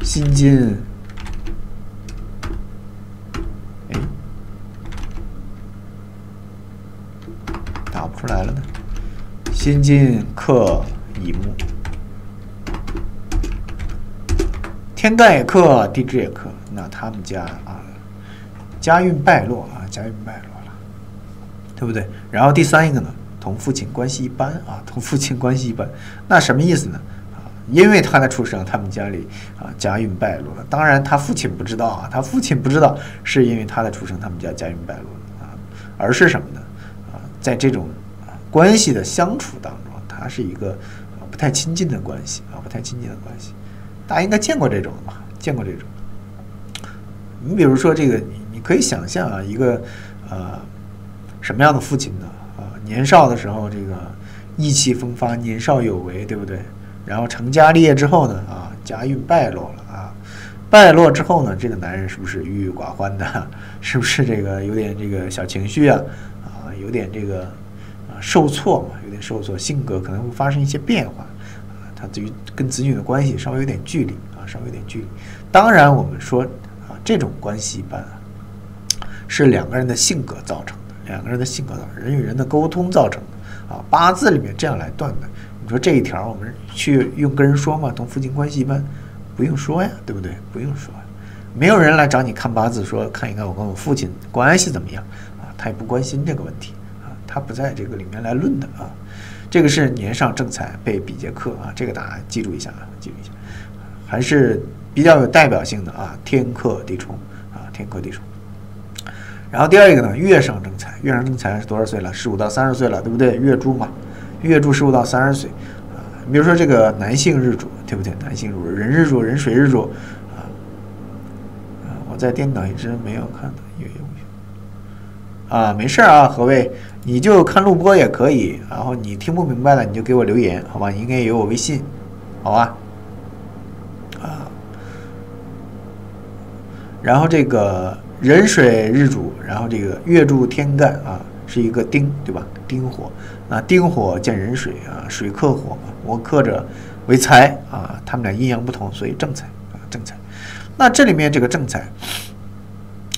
辛金，哎，打不出来了呢。辛金克乙木，天干也克，地支也克，那他们家啊，家运败落啊，家运败落，对不对？然后第三一个呢，同父亲关系一般啊，同父亲关系一般，那什么意思呢？啊因为他的出生，他们家里啊家运败落了。当然，他父亲不知道啊，他父亲不知道是因为他的出生，他们家家运败落了啊，而是什么呢？啊，在这种啊关系的相处当中，他是一个啊不太亲近的关系啊，不太亲近的关系。大家应该见过这种吧？见过这种。你比如说这个，你你可以想象啊，一个呃什么样的父亲呢？啊，年少的时候这个意气风发，年少有为，对不对？然后成家立业之后呢，啊，家运败落了啊，败落之后呢，这个男人是不是郁郁寡欢的？是不是这个有点这个小情绪啊？啊，有点这个啊受挫嘛，有点受挫，性格可能会发生一些变化啊，他对于跟子女的关系稍微有点距离啊，稍微有点距离。当然，我们说啊，这种关系一般啊，是两个人的性格造成，两个人的性格，人与人的沟通造成的啊，八字里面这样来断的。你说这一条我们去用跟人说吗？同父亲关系一般，不用说呀，对不对？不用说，没有人来找你看八字，说看一看我跟我父亲关系怎么样啊？他也不关心这个问题啊，他不在这个里面来论的啊。这个是年上正财被比劫克啊，这个大家记住一下啊，记住一下，还是比较有代表性的啊。天克地冲啊，天克地冲。然后第二个呢，月上正财，月上正财是多少岁了？十五到三十岁了，对不对？月柱嘛。月柱十五到三十岁，啊，比如说这个男性日主，对不对？男性日主，人日主，人水日主，啊，啊，我在电脑一直没有看到月有啊，没事啊，何卫，你就看录播也可以，然后你听不明白了你就给我留言，好吧？你应该有我微信，好吧？啊，然后这个壬水日主，然后这个月柱天干啊是一个丁，对吧？丁火，那丁火见壬水啊，水克火嘛，我克者为财啊，他们俩阴阳不同，所以正财啊正财。那这里面这个正财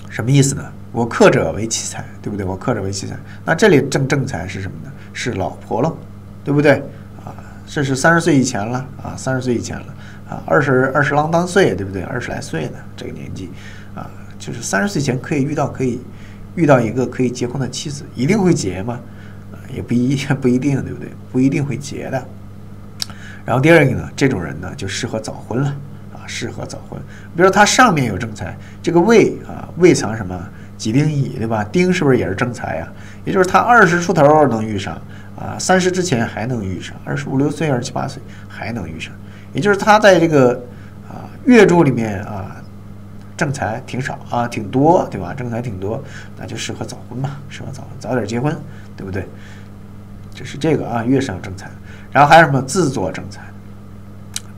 什么意思呢？我克者为妻财，对不对？我克者为妻财，那这里正正财是什么呢？是老婆喽，对不对？啊，这是三十岁以前了啊，三十岁以前了啊，二十二十郎当岁，对不对？二十来岁的这个年纪啊，就是三十岁前可以遇到可以遇到一个可以结婚的妻子，一定会结吗？啊，也不一 不一定，对不对？不一定会结的。然后第二个呢，这种人呢就适合早婚了啊，适合早婚。比如说他上面有正财，这个位啊，位藏什么？己丁乙，对吧？丁是不是也是正财呀？也就是他二十出头能遇上啊，三十之前还能遇上，二十五六岁、二十七八岁还能遇上。也就是他在这个啊月柱里面啊，正财挺少啊，挺多，对吧？正财挺多，那就适合早婚嘛，适合早婚，早点结婚，对不对？就是这个啊，月上正财，然后还有什么自作正财？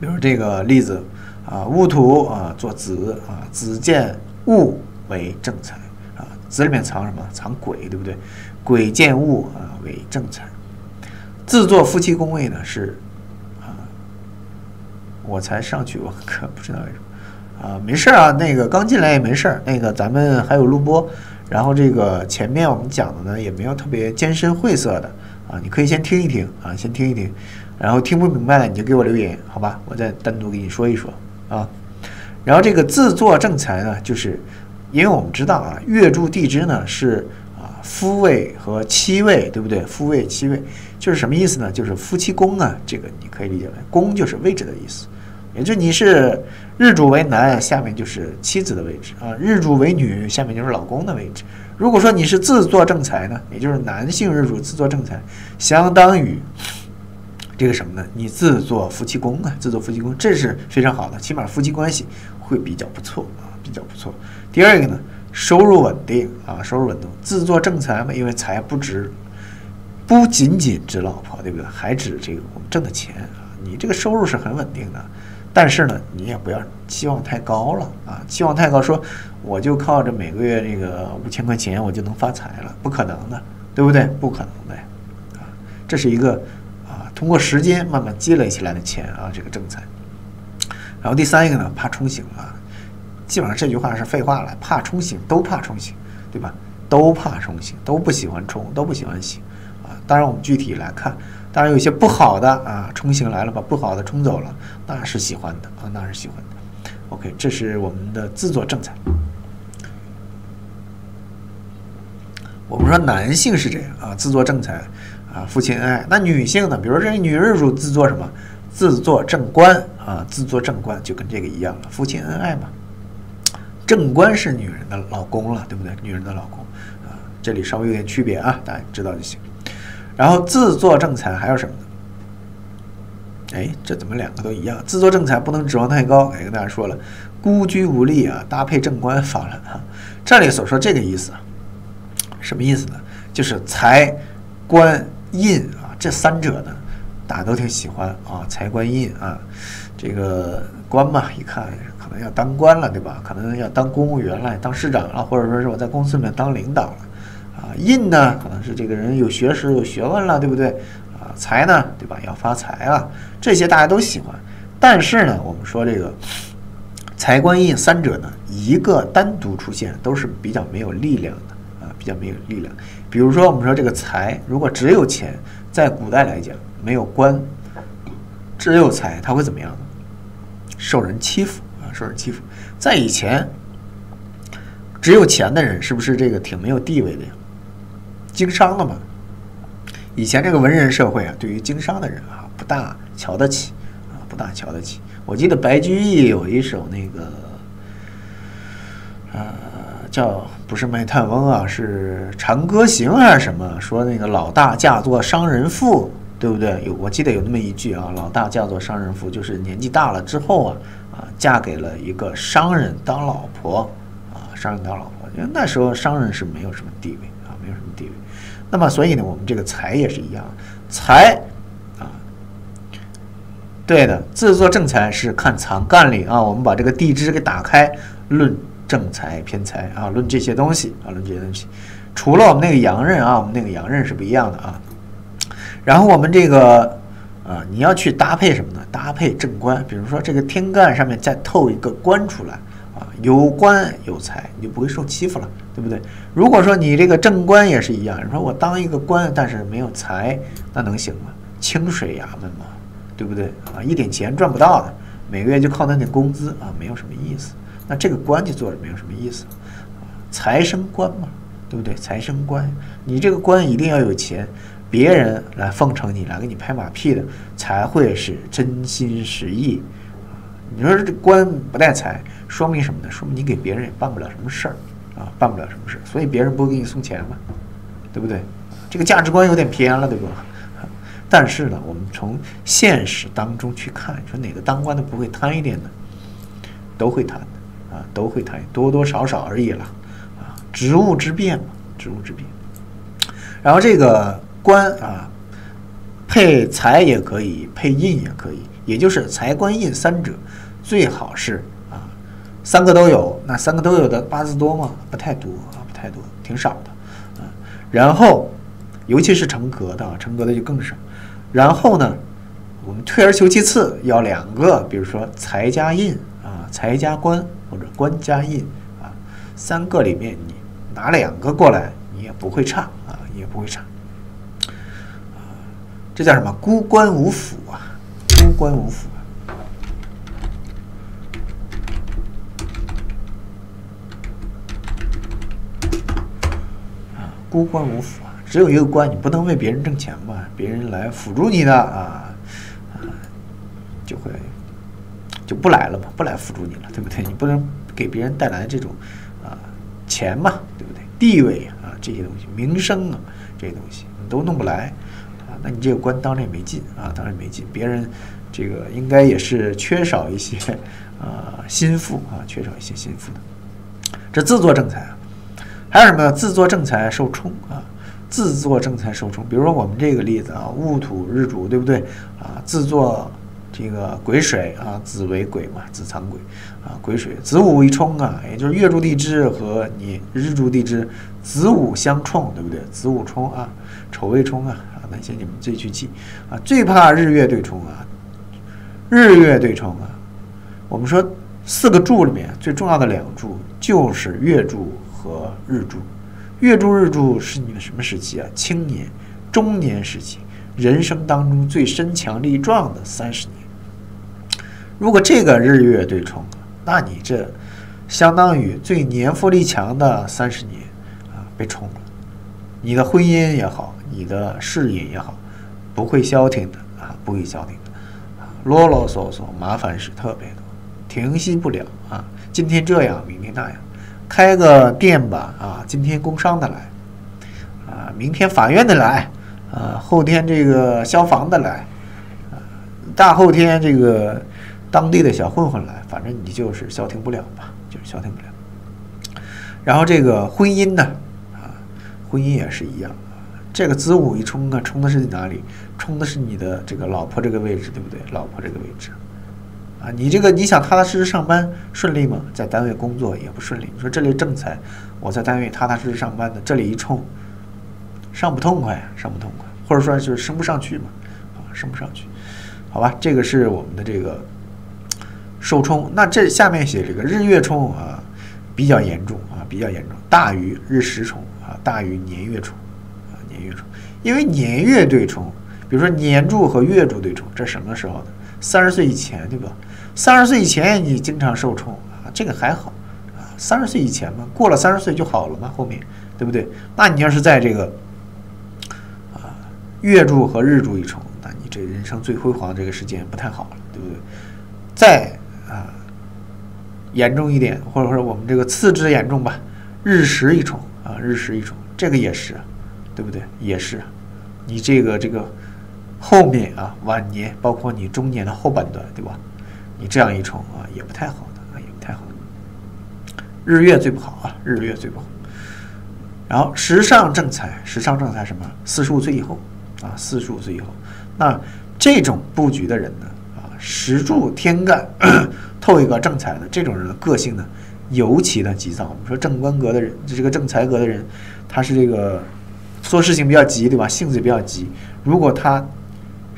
比如这个例子啊，戊土啊做子啊，子见戊为正财啊。子里面藏什么？藏鬼，对不对？鬼见戊啊，为正财。自作夫妻宫位呢是啊，我才上去，我可不知道为什么啊。没事啊，那个刚进来也没事儿。那个咱们还有录播，然后这个前面我们讲的呢也没有特别艰深晦涩的啊，你可以先听一听啊，先听一听，然后听不明白了你就给我留言，好吧？我再单独给你说一说啊。然后这个自作正财呢，就是。因为我们知道啊，月柱地支呢是啊夫位和妻位，对不对？夫位妻位就是什么意思呢？就是夫妻宫啊，这个你可以理解为宫就是位置的意思，也就你是日主为男，下面就是妻子的位置啊；日主为女，下面就是老公的位置。如果说你是自作正财呢，也就是男性日主自作正财，相当于这个什么呢？你自作夫妻宫啊，自作夫妻宫，这是非常好的，起码夫妻关系会比较不错啊，比较不错。第二个呢，收入稳定啊，收入稳定，自作正财嘛，因为财不指，不仅仅指老婆，对不对？还指这个我们挣的钱啊，你这个收入是很稳定的，但是呢，你也不要期望太高了啊，期望太高，说我就靠着每个月这个五千块钱我就能发财了，不可能的，对不对？不可能的呀，啊，这是一个啊，通过时间慢慢积累起来的钱啊，这个正财。然后第三一个呢，怕冲醒啊。基本上这句话是废话了，怕冲醒都怕冲醒，对吧？都怕冲醒，都不喜欢冲，都不喜欢醒，啊！当然我们具体来看，当然有些不好的啊，冲醒来了把不好的冲走了，那是喜欢的啊，那是喜欢的。OK，这是我们的自作正财。我们说男性是这样啊，自作正财啊，父亲恩爱。那女性呢？比如说这女日主自作什么？自作正官啊，自作正官就跟这个一样了，父亲恩爱嘛。正官是女人的老公了，对不对？女人的老公啊，这里稍微有点区别啊，大家知道就行。然后自作正财还有什么呢？哎，这怎么两个都一样？自作正财不能指望太高。也，跟大家说了，孤居无力啊，搭配正官发了啊。这里所说这个意思，什么意思呢？就是财、官、印啊，这三者呢，大家都挺喜欢啊。财、官、印啊，这个官嘛，一看。可能要当官了，对吧？可能要当公务员了，当市长了，或者说是我在公司里面当领导了，啊，印呢，可能是这个人有学识、有学问了，对不对？啊，财呢，对吧？要发财了，这些大家都喜欢。但是呢，我们说这个财官印三者呢，一个单独出现都是比较没有力量的啊，比较没有力量。比如说，我们说这个财，如果只有钱，在古代来讲没有官，只有财，他会怎么样呢？受人欺负啊。受人欺负，在以前，只有钱的人是不是这个挺没有地位的呀？经商的嘛，以前这个文人社会啊，对于经商的人啊，不大瞧得起啊，不大瞧得起。我记得白居易有一首那个，呃，叫不是《卖炭翁》啊，是《长歌行》还是什么？说那个老大嫁作商人妇，对不对？有我记得有那么一句啊，老大嫁作商人妇，就是年纪大了之后啊。啊，嫁给了一个商人当老婆，啊，商人当老婆，因为那时候商人是没有什么地位啊，没有什么地位。那么，所以呢，我们这个财也是一样，财啊，对的，自作正财是看藏干里啊。我们把这个地支给打开，论正财偏财啊，论这些东西啊，论这些东西。除了我们那个阳刃啊，我们那个阳刃是不一样的啊。然后我们这个啊，你要去搭配什么呢？搭配正官，比如说这个天干上面再透一个官出来，有官有财，你就不会受欺负了，对不对？如果说你这个正官也是一样，你说我当一个官，但是没有财，那能行吗？清水衙门嘛，对不对啊？一点钱赚不到的，每个月就靠那点工资啊，没有什么意思。那这个官就做着没有什么意思啊，财生官嘛。对不对？财生官，你这个官一定要有钱，别人来奉承你，来给你拍马屁的，才会是真心实意。你说这官不带财，说明什么呢？说明你给别人也办不了什么事儿啊，办不了什么事儿，所以别人不会给你送钱嘛，对不对？这个价值观有点偏了，对不？但是呢，我们从现实当中去看，说哪个当官的不会贪一点呢？都会贪的啊，都会贪，多多少少而已了。职务之便嘛，职务之便。然后这个官啊，配财也可以，配印也可以，也就是财官印三者，最好是啊，三个都有。那三个都有的八字多吗？不太多啊，不太多，挺少的啊。然后，尤其是成格的，成格的就更少。然后呢，我们退而求其次，要两个，比如说财加印啊，财加官或者官加印啊，三个里面你。拿两个过来，你也不会差啊，也不会差。这叫什么？孤官无辅啊，官无辅啊，孤官无辅啊，只有一个官，你不能为别人挣钱嘛，别人来辅助你的啊，啊，就会就不来了嘛，不来辅助你了，对不对？你不能给别人带来这种啊钱嘛。对不对地位啊，这些东西，名声啊，这些东西你都弄不来啊，那你这个官当然也没劲啊，当然也没劲。别人这个应该也是缺少一些啊 心腹啊，缺少一些心腹的。这自作正财啊，还有什么？自作正财受冲啊，自作正财受冲。比如说我们这个例子啊，戊土日主，对不对啊？自作。这个癸水啊，子为癸嘛，子藏癸啊，癸水子午一冲啊，也就是月柱地支和你日柱地支子午相冲，对不对？子午冲啊，丑未冲啊，啊，那些你们自己去记啊。最怕日月对冲啊，日月对冲啊。我们说四个柱里面最重要的两柱就是月柱和日柱。月柱、日柱是你的什么时期啊？青年、中年时期，人生当中最身强力壮的三十年。如果这个日月对冲，那你这相当于最年富力强的三十年啊被冲了，你的婚姻也好，你的事业也好，不会消停的啊，不会消停的，啰啰嗦嗦，麻烦事特别多，停息不了啊，今天这样，明天那样，开个店吧啊，今天工商的来啊，明天法院的来啊，后天这个消防的来啊，大后天这个。当地的小混混来，反正你就是消停不了吧，就是消停不了。然后这个婚姻呢，啊，婚姻也是一样。这个子午一冲啊，冲的是哪里？冲的是你的这个老婆这个位置，对不对？老婆这个位置，啊，你这个你想踏踏实实上班顺利吗？在单位工作也不顺利。你说这里正财，我在单位踏踏实实上班的，这里一冲，上不痛快，上不痛快，或者说就是升不上去嘛，啊，升不上去。好吧，这个是我们的这个。受冲，那这下面写这个日月冲啊，比较严重啊，比较严重，大于日时冲啊，大于年月冲啊，年月冲，因为年月对冲，比如说年柱和月柱对冲，这什么时候的？三十岁以前，对吧？三十岁以前你经常受冲啊，这个还好啊，三十岁以前嘛，过了三十岁就好了嘛，后面对不对？那你要是在这个啊月柱和日柱一冲，那你这人生最辉煌这个时间不太好了，对不对？在啊，严重一点，或者说我们这个次之严重吧，日食一冲啊，日食一冲，这个也是，对不对？也是，你这个这个后面啊，晚年包括你中年的后半段，对吧？你这样一冲啊，也不太好的啊，也不太好。日月最不好啊，日月最不好。然后时上正财，时上正财什么？四十五岁以后啊，四十五岁以后，那这种布局的人呢？啊石柱天干 透一个正财的这种人的个性呢，尤其的急躁。我们说正官格的人，这个正财格的人，他是这个做事情比较急，对吧？性子比较急。如果他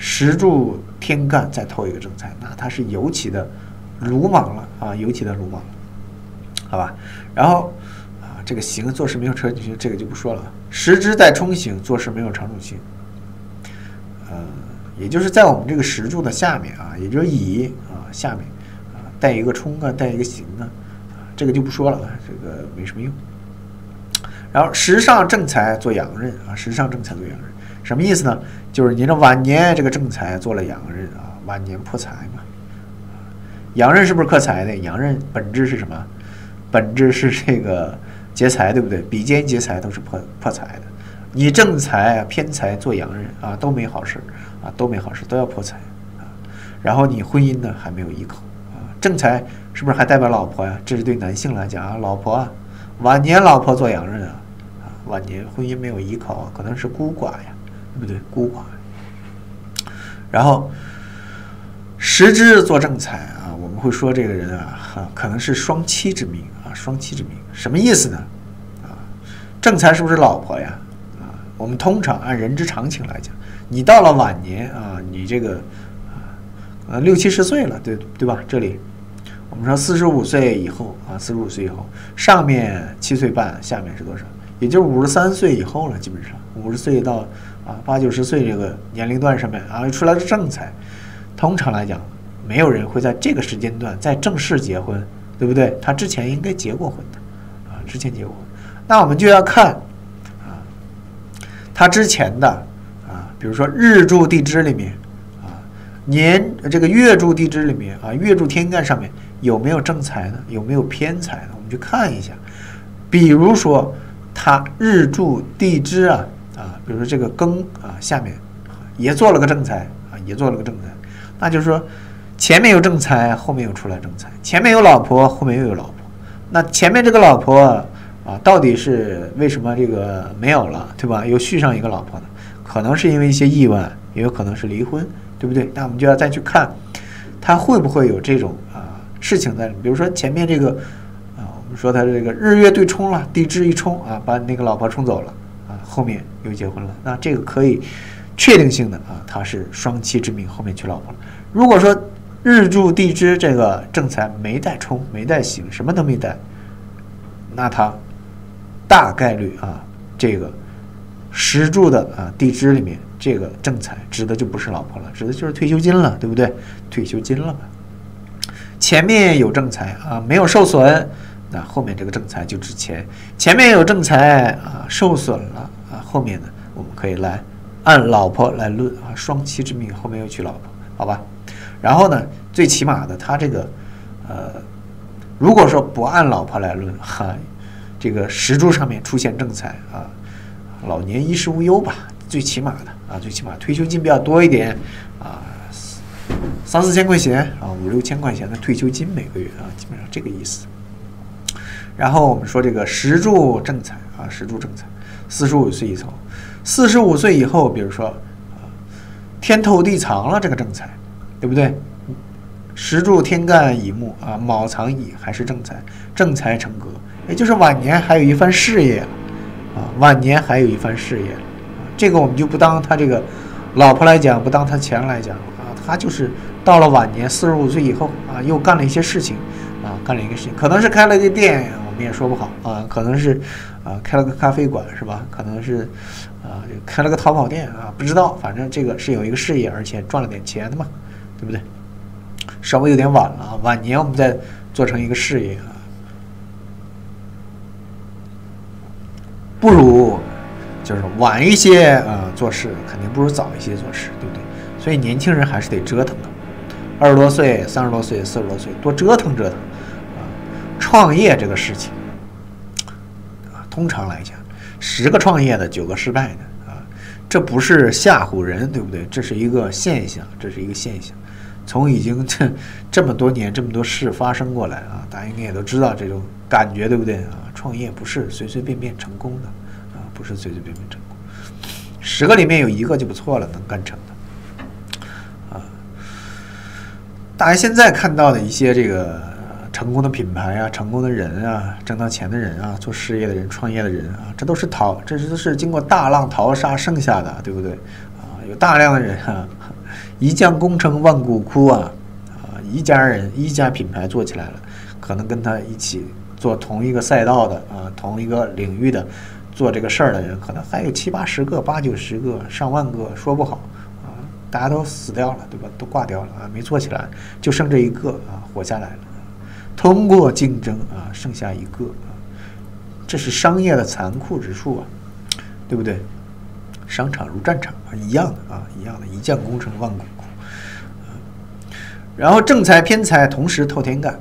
石柱天干再透一个正财，那他是尤其的鲁莽了啊，尤其的鲁莽，好吧？然后啊，这个行做事没有车主性，这个就不说了。时支带冲行，做事没有常主性。呃，也就是在我们这个石柱的下面啊，也就是乙啊下面啊带一个冲啊，带一个行啊，这个就不说了，这个没什么用。然后时上正财做阳刃啊，时上正财做阳刃，什么意思呢？就是您的晚年这个正财做了阳刃啊，晚年破财嘛。阳刃是不是克财的？阳刃本质是什么？本质是这个劫财，对不对？比肩劫财都是破破财的。你正财偏财做阳刃啊，都没好事啊，都没好事，都要破财啊。然后你婚姻呢还没有依靠啊，正财是不是还代表老婆呀？这是对男性来讲啊，老婆啊，晚年老婆做阳刃啊，啊，晚年婚姻没有依靠，可能是孤寡呀，对不对？孤寡。然后时之做正财啊，我们会说这个人啊，哈，可能是双妻之命啊，双妻之命，什么意思呢？啊，正财是不是老婆呀？啊我们通常按人之常情来讲，你到了晚年啊，你这个啊，呃六七十岁了，对对吧？这里我们说四十五岁以后啊，四十五岁以后，上面七岁半，下面是多少？也就是五十三岁以后了，基本上五十岁到啊八九十岁这个年龄段上面啊，出来的正财，通常来讲，没有人会在这个时间段在正式结婚，对不对？他之前应该结过婚的啊，之前结过婚，那我们就要看。啊他之前的啊，比如说日柱地支里面啊，年这个月柱地支里面啊，月柱天干上面有没有正财呢？有没有偏财呢？我们去看一下。比如说他日柱地支啊啊，比如说这个庚啊下面也做了个正财啊，也做了个正财，那就是说前面有正财，后面又出来正财，前面有老婆，后面又有老婆，那前面这个老婆。啊，到底是为什么这个没有了，对吧？又续上一个老婆呢？可能是因为一些意外，也有可能是离婚，对不对？那我们就要再去看，他会不会有这种啊事情在里面？比如说前面这个啊，我们说他这个日月对冲了，地支一冲啊，把你那个老婆冲走了啊，后面又结婚了，那这个可以确定性的啊，他是双妻之命，后面娶老婆了。如果说日柱地支这个正财没带冲，没带刑，什么都没带，那他。大概率啊，这个石柱的啊地支里面，这个正财指的就不是老婆了，指的就是退休金了，对不对？退休金了嘛。前面有正财啊，没有受损，那后面这个正财就值钱。前面有正财啊，受损了，后面呢，我们可以来按老婆来论啊，双妻之命，后面又娶老婆，好吧？然后呢，最起码的，他这个呃，如果说不按老婆来论，哈。这个石柱上面出现正财啊，老年衣食无忧吧，最起码的啊，最起码退休金比较多一点啊，三四千块钱啊，五六千块钱的退休金每个月啊，基本上这个意思。然后我们说这个石柱正财啊，石柱正财，四十五岁以后，四十五岁以后，比如说啊，天透地藏了这个正财，对不对？石柱天干乙木啊，卯藏乙还是正财，正财成格。也就是晚年还有一番事业，啊，晚年还有一番事业，这个我们就不当他这个老婆来讲，不当他钱来讲啊，他就是到了晚年四十五岁以后啊，又干了一些事情，啊，干了一个事情，可能是开了个店，我们也说不好啊，可能是啊开了个咖啡馆是吧？可能是啊开了个淘宝店啊，不知道，反正这个是有一个事业，而且赚了点钱的嘛，对不对？稍微有点晚了啊，晚年我们再做成一个事业啊。不如就是晚一些啊做事，肯定不如早一些做事，对不对？所以年轻人还是得折腾的，二十多岁、三十多岁、四十多岁多折腾折腾啊！创业这个事情，通常来讲，十个创业的九个失败的啊，这不是吓唬人，对不对？这是一个现象，这是一个现象。从已经 这这么多年这么多事发生过来啊，大家应该也都知道这种感觉，对不对啊？创业不是随随便便成功的啊，不是随随便便成功，十个里面有一个就不错了，能干成的啊。大家现在看到的一些这个成功的品牌啊，成功的人啊，挣到钱的人啊，做事业的人，创业的人啊，这都是淘，这都是经过大浪淘沙剩下的，对不对？啊，有大量的人啊，一将功成万骨枯啊，啊，一家人一家品牌做起来了，可能跟他一起做同一个赛道的啊，同一个领域的做这个事儿的人，可能还有七八十个、八九十个、上万个，说不好。大家都死掉了，对吧？都挂掉了啊，没做起来，就剩这一个啊，活下来了。通过竞争啊，剩下一个啊，这是商业的残酷之处啊，对不对？商场如战场啊，一样的啊，一样的，一将功成万骨枯。然后正财偏财同时透天干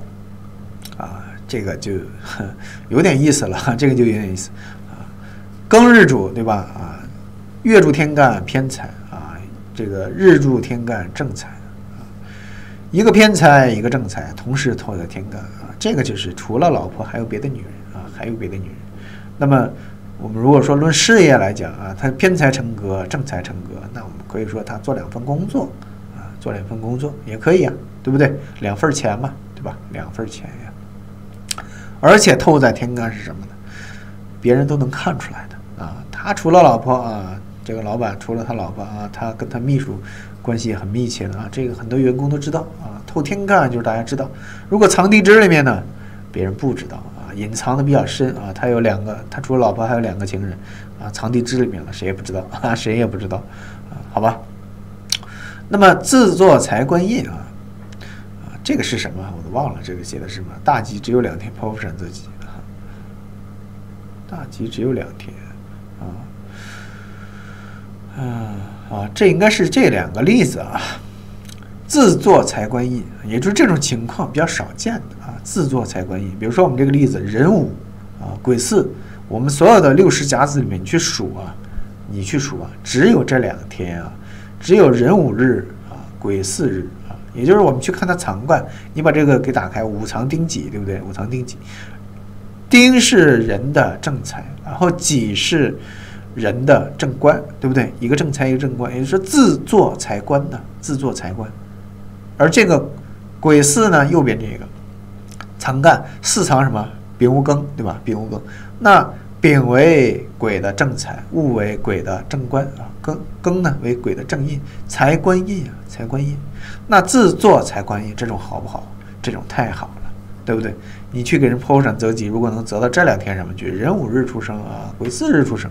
啊，这个就有点意思了，这个就有点意思啊。庚日主对吧？啊，月柱天干偏财啊。这个日柱天干正财，一个偏财，一个正财，同时透在天干啊，这个就是除了老婆还有别的女人啊，还有别的女人。那么我们如果说论事业来讲啊，他偏财成格，正财成格，那我们可以说他做两份工作啊，做两份工作也可以啊，对不对？两份钱嘛，对吧？两份钱呀。而且透在天干是什么呢？别人都能看出来的啊，他除了老婆啊。这个老板除了他老婆啊，他跟他秘书关系也很密切的啊，这个很多员工都知道啊。透天干就是大家知道，如果藏地支里面呢，别人不知道啊，隐藏的比较深啊。他有两个，他除了老婆还有两个情人啊，藏地支里面了，谁也不知道啊，谁也不知道啊，好吧。那么自作财官印啊，啊，这个是什么？我都忘了，这个写的是什么？大吉只有两天，剖腹产择吉啊，大吉只有两天啊。啊啊，这应该是这两个例子啊，自作财官印，也就是这种情况比较少见的啊。自作财官印，比如说我们这个例子，壬午啊，癸巳，我们所有的六十甲子里面，你去数啊，你去数啊，只有这两天啊，只有壬午日啊，癸巳日啊，也就是我们去看它藏冠，你把这个给打开，五藏丁己，对不对？五藏丁己，丁是人的正财，然后己是。人的正官，对不对？一个正财，一个正官，也就是自作财官的，自作财官。而这个癸巳呢，右边这个藏干巳藏什么？丙戊庚，对吧？丙戊庚，那丙为癸的正财，戊为癸的正官啊，庚庚呢为癸的正印，财官印啊，财官印。那自作财官印，这种好不好？这种太好了，对不对？你去给人剖产择吉，如果能择到这两天什么局，壬午日出生啊，癸巳日出生。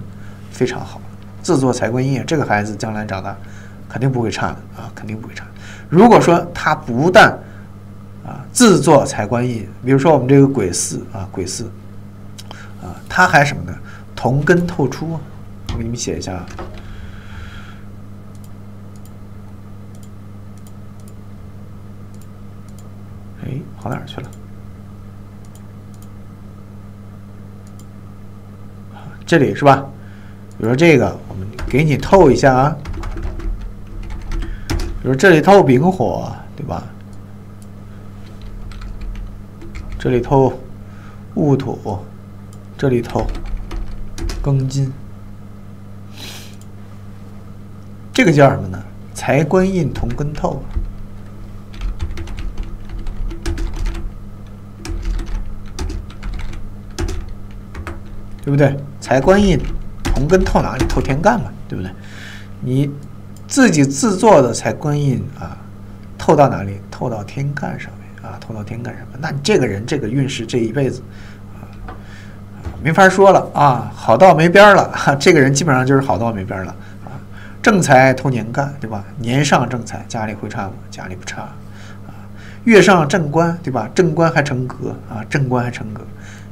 非常好，自作财官印，这个孩子将来长大肯定不会差的啊，肯定不会差。如果说他不但啊自作财官印，比如说我们这个癸巳啊，癸巳啊，他还什么呢？同根透出啊，我给你们写一下啊。哎，跑哪儿去了？这里是吧？比如说这个，我们给你透一下啊。比如这里透丙火，对吧？这里透戊土，这里透庚金。这个叫什么呢？财官印同根透，对不对？财官印。同根透哪里？透天干嘛，对不对？你自己自作的财官印啊，透到哪里？透到天干上面啊，透到天干上面。那你这个人这个运势这一辈子啊，没法说了啊，好到没边儿了。这个人基本上就是好到没边儿了啊。正财透年干，对吧？年上正财，家里会差吗？家里不差啊。月上正官，对吧？正官还成格啊，正官还成格，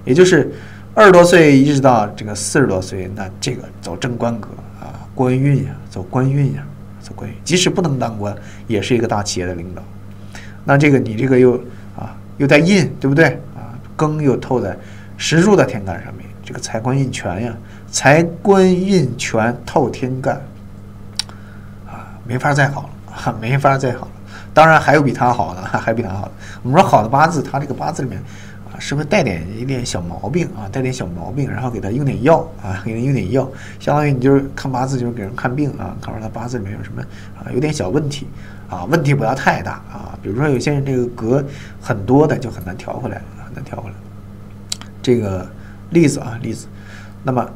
也就是。二十多岁一直到这个四十多岁，那这个走正官格啊，官运呀，走官运呀，走官运。即使不能当官，也是一个大企业的领导。那这个你这个又啊又带印，对不对啊？庚又透在时柱的天干上面，这个财官印全呀，财官印全透天干啊，没法再好了，没法再好了。当然还有比他好的，还比他好的。我们说好的八字，他这个八字里面。是不是带点一点小毛病啊？带点小毛病，然后给他用点药啊，给他用点药，相当于你就是看八字，就是给人看病啊，看出他八字里面有什么啊，有点小问题啊，问题不要太大啊。比如说有些人这个格很多的就很难调回来，很难调回来。这个例子啊，例子。那么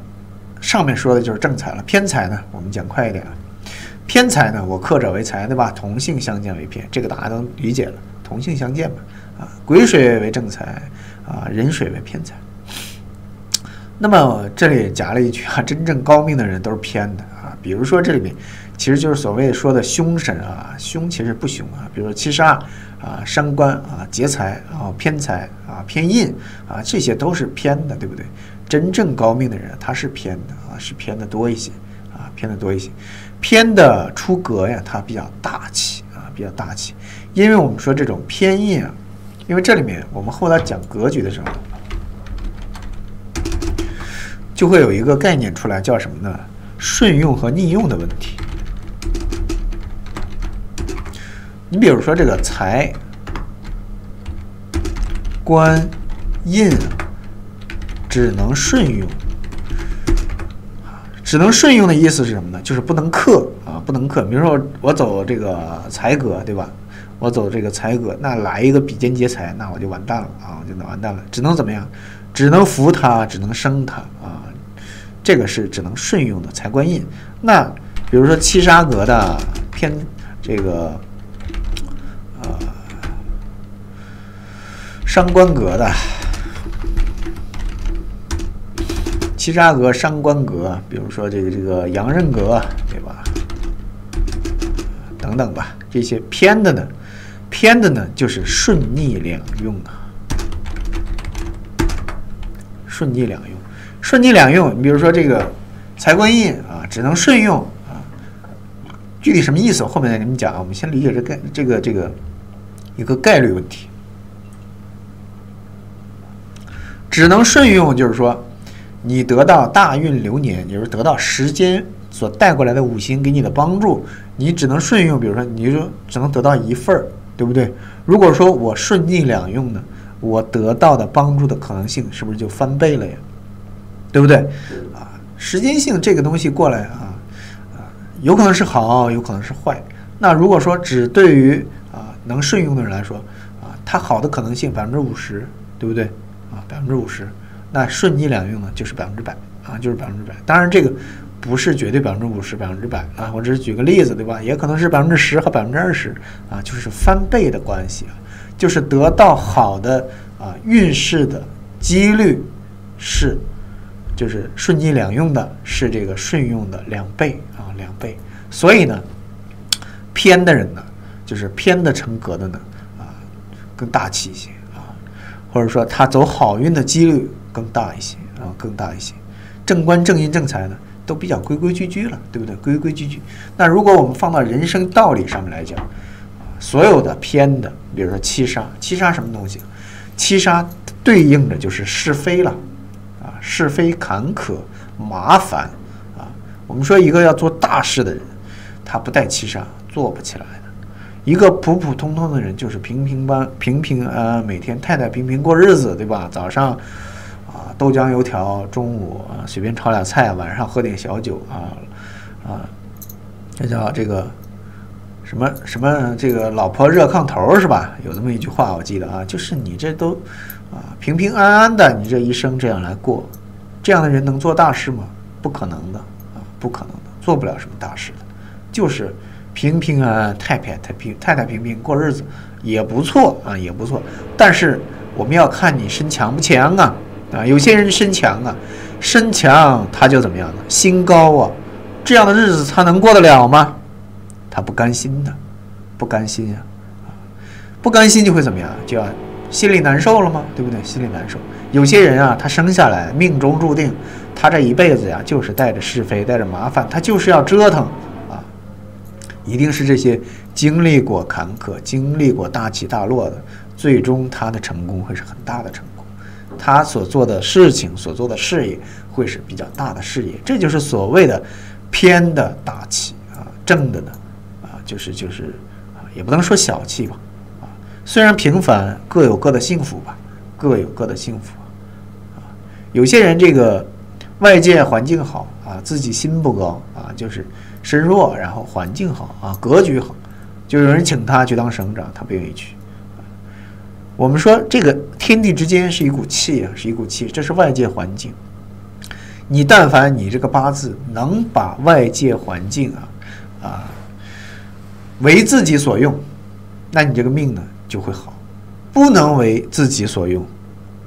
上面说的就是正财了，偏财呢，我们讲快一点啊。偏财呢，我克者为财，对吧？同性相见为偏，这个大家都理解了，同性相见嘛。啊，癸水为正财，啊，壬水为偏财。那么这里夹了一句啊，真正高命的人都是偏的啊。比如说这里面，其实就是所谓说的凶神啊，凶其实不凶啊。比如说七杀啊、伤官啊、劫财啊、偏财啊、偏印啊，这些都是偏的，对不对？真正高命的人他是偏的啊，是偏的多一些啊，偏的多一些。偏的出格呀，它比较大气啊，比较大气。因为我们说这种偏印啊，因为这里面我们后来讲格局的时候，就会有一个概念出来，叫什么呢？顺用和逆用的问题。你比如说这个财、官、印，只能顺用。只能顺用的意思是什么呢？就是不能克啊，不能克。比如说我走这个财格，对吧？我走这个财格，那来一个比肩劫财，那我就完蛋了啊，我就完蛋了。只能怎么样？只能扶他，只能生他啊。这个是只能顺用的财官印。那比如说七杀格的偏这个呃伤官格的。七杀格、伤官格，比如说这个这个阳刃格，对吧？等等吧，这些偏的呢，偏的呢就是顺逆两用啊。顺逆两用，顺逆两用，你比如说这个财官印啊，只能顺用啊。具体什么意思？后面再给你们讲啊。我们先理解这概这个这个一个概率问题。只能顺用，就是说。你得到大运流年，也就是得到时间所带过来的五行给你的帮助，你只能顺用。比如说，你就只能得到一份儿，对不对？如果说我顺逆两用呢，我得到的帮助的可能性是不是就翻倍了呀？对不对？啊，时间性这个东西过来啊，啊，有可能是好，有可能是坏。那如果说只对于啊能顺用的人来说，啊，它好的可能性百分之五十，对不对？啊，百分之五十。那顺逆两用呢，就是百分之百啊，就是百分之百。当然，这个不是绝对百分之五十、百分之百啊，我只是举个例子，对吧？也可能是百分之十和百分之二十啊，就是翻倍的关系啊，就是得到好的啊运势的几率是，就是顺逆两用的是这个顺用的两倍啊，两倍。所以呢，偏的人呢，就是偏的成格的呢啊，更大气一些啊，或者说他走好运的几率。更大一些啊，更大一些，正官、正印、正财呢，都比较规规矩矩了，对不对？规规矩矩。那如果我们放到人生道理上面来讲，所有的偏的，比如说七杀，七杀什么东西？七杀对应的就是是非了，啊，是非坎坷、麻烦啊。我们说一个要做大事的人，他不带七杀做不起来的；一个普普通通的人，就是平平般、平平安安，每天太太平平过日子，对吧？早上。啊豆浆油条，中午啊随便炒俩菜，晚上喝点小酒啊啊，这叫这个什么什么这个老婆热炕头是吧？有这么一句话我记得啊，就是你这都啊平平安安的，你这一生这样来过，这样的人能做大事吗？不可能的啊，不可能的，做不了什么大事的，就是平平安安、太平太平、太太平平过日子也不错啊，也不错。但是我们要看你身强不强啊。啊，有些人身强啊，身强他就怎么样呢？心高啊，这样的日子他能过得了吗？他不甘心的，不甘心呀，啊，不甘心就会怎么样？就要心里难受了吗？对不对？心里难受。有些人啊，他生下来命中注定，他这一辈子呀，就是带着是非，带着麻烦，他就是要折腾啊，一定是这些经历过坎坷、经历过大起大落的，最终他的成功会是很大的成功。他所做的事情、所做的事业会是比较大的事业，这就是所谓的偏的大气啊，正的呢啊，就是就是啊，也不能说小气吧啊，虽然平凡各有各的幸福吧各有各的幸福啊。有些人这个外界环境好啊，自己心不高啊，就是身弱，然后环境好啊，格局好，就有人请他去当省长，他不愿意去。我们说这个天地之间是一股气啊，是一股气，这是外界环境。你但凡你这个八字能把外界环境啊啊为自己所用，那你这个命呢就会好；不能为自己所用，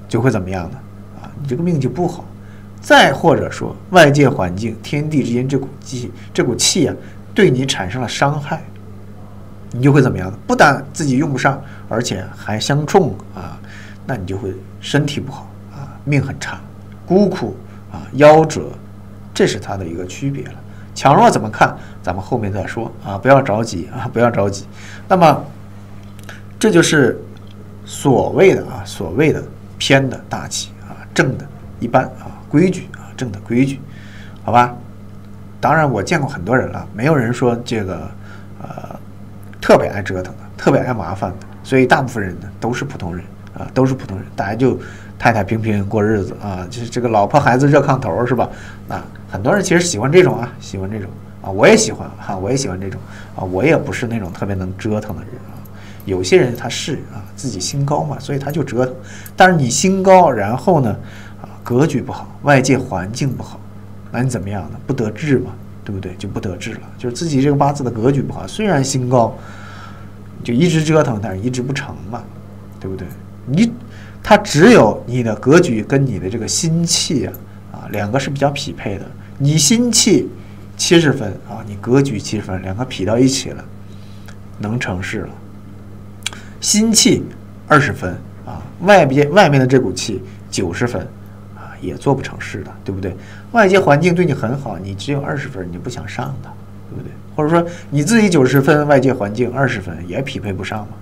就会怎么样呢？啊，你这个命就不好。再或者说，外界环境、天地之间这股气、这股气啊，对你产生了伤害。你就会怎么样？不但自己用不上，而且还相冲啊，那你就会身体不好啊，命很差，孤苦啊，夭折，这是它的一个区别了。强弱怎么看？咱们后面再说啊，不要着急啊，不要着急。那么，这就是所谓的啊，所谓的偏的大气啊，正的一般啊，规矩啊，正的规矩，好吧？当然，我见过很多人了，没有人说这个。特别爱折腾的，特别爱麻烦的，所以大部分人呢都是普通人啊，都是普通人，大家就太太平平过日子啊，就是这个老婆孩子热炕头是吧？啊，很多人其实喜欢这种啊，喜欢这种啊，我也喜欢哈，我也喜欢这种啊，我也不是那种特别能折腾的人啊。有些人他是啊，自己心高嘛，所以他就折腾。但是你心高，然后呢啊，格局不好，外界环境不好，那你怎么样呢？不得志嘛。对不对？就不得志了。就是自己这个八字的格局不好，虽然心高，就一直折腾，但是一直不成嘛，对不对？你，他只有你的格局跟你的这个心气啊，啊，两个是比较匹配的。你心气七十分啊，你格局七十分，两个匹到一起了，能成事了。心气二十分啊，外边外面的这股气九十分。也做不成事的，对不对？外界环境对你很好，你只有二十分，你不想上的，对不对？或者说你自己九十分，外界环境二十分也匹配不上嘛？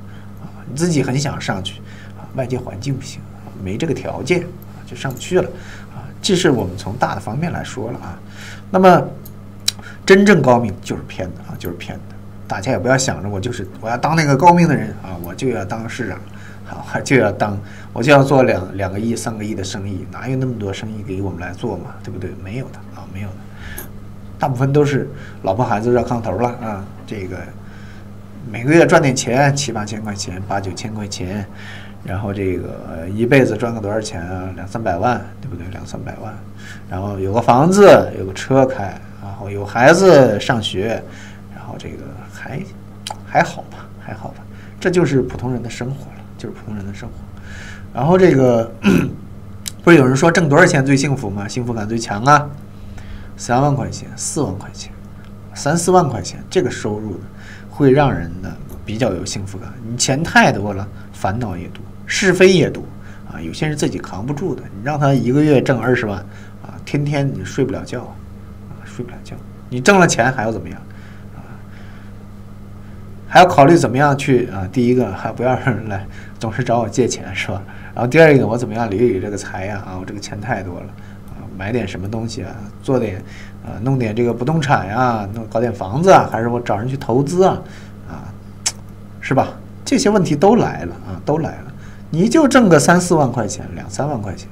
啊，你自己很想上去，啊，外界环境不行，啊没这个条件，啊，就上不去了，啊，这是我们从大的方面来说了啊。那么，真正高明就是骗的啊，就是骗的。大家也不要想着我就是我要当那个高明的人啊，我就要当市长。啊，就要当我就要做两两个亿、三个亿的生意，哪有那么多生意给我们来做嘛？对不对？没有的啊，没有的，大部分都是老婆孩子热炕头了啊。这个每个月赚点钱，七八千块钱、八九千块钱，然后这个一辈子赚个多少钱啊？两三百万，对不对？两三百万，然后有个房子，有个车开，然后有孩子上学，然后这个还还好吧，还好吧，这就是普通人的生活了。就是普通人的生活，然后这个不是有人说挣多少钱最幸福吗？幸福感最强啊，三万块钱、四万块钱、三四万块钱，这个收入呢，会让人呢比较有幸福感。你钱太多了，烦恼也多，是非也多啊。有些人自己扛不住的，你让他一个月挣二十万啊，天天你睡不了觉啊，睡不了觉。你挣了钱还要怎么样？还要考虑怎么样去啊？第一个还不要人来总是找我借钱是吧？然后第二个我怎么样理理这个财呀？啊，我这个钱太多了啊，买点什么东西啊？做点啊，弄点这个不动产呀，弄搞点房子啊？还是我找人去投资啊？啊，是吧？这些问题都来了啊，都来了。你就挣个三四万块钱，两三万块钱，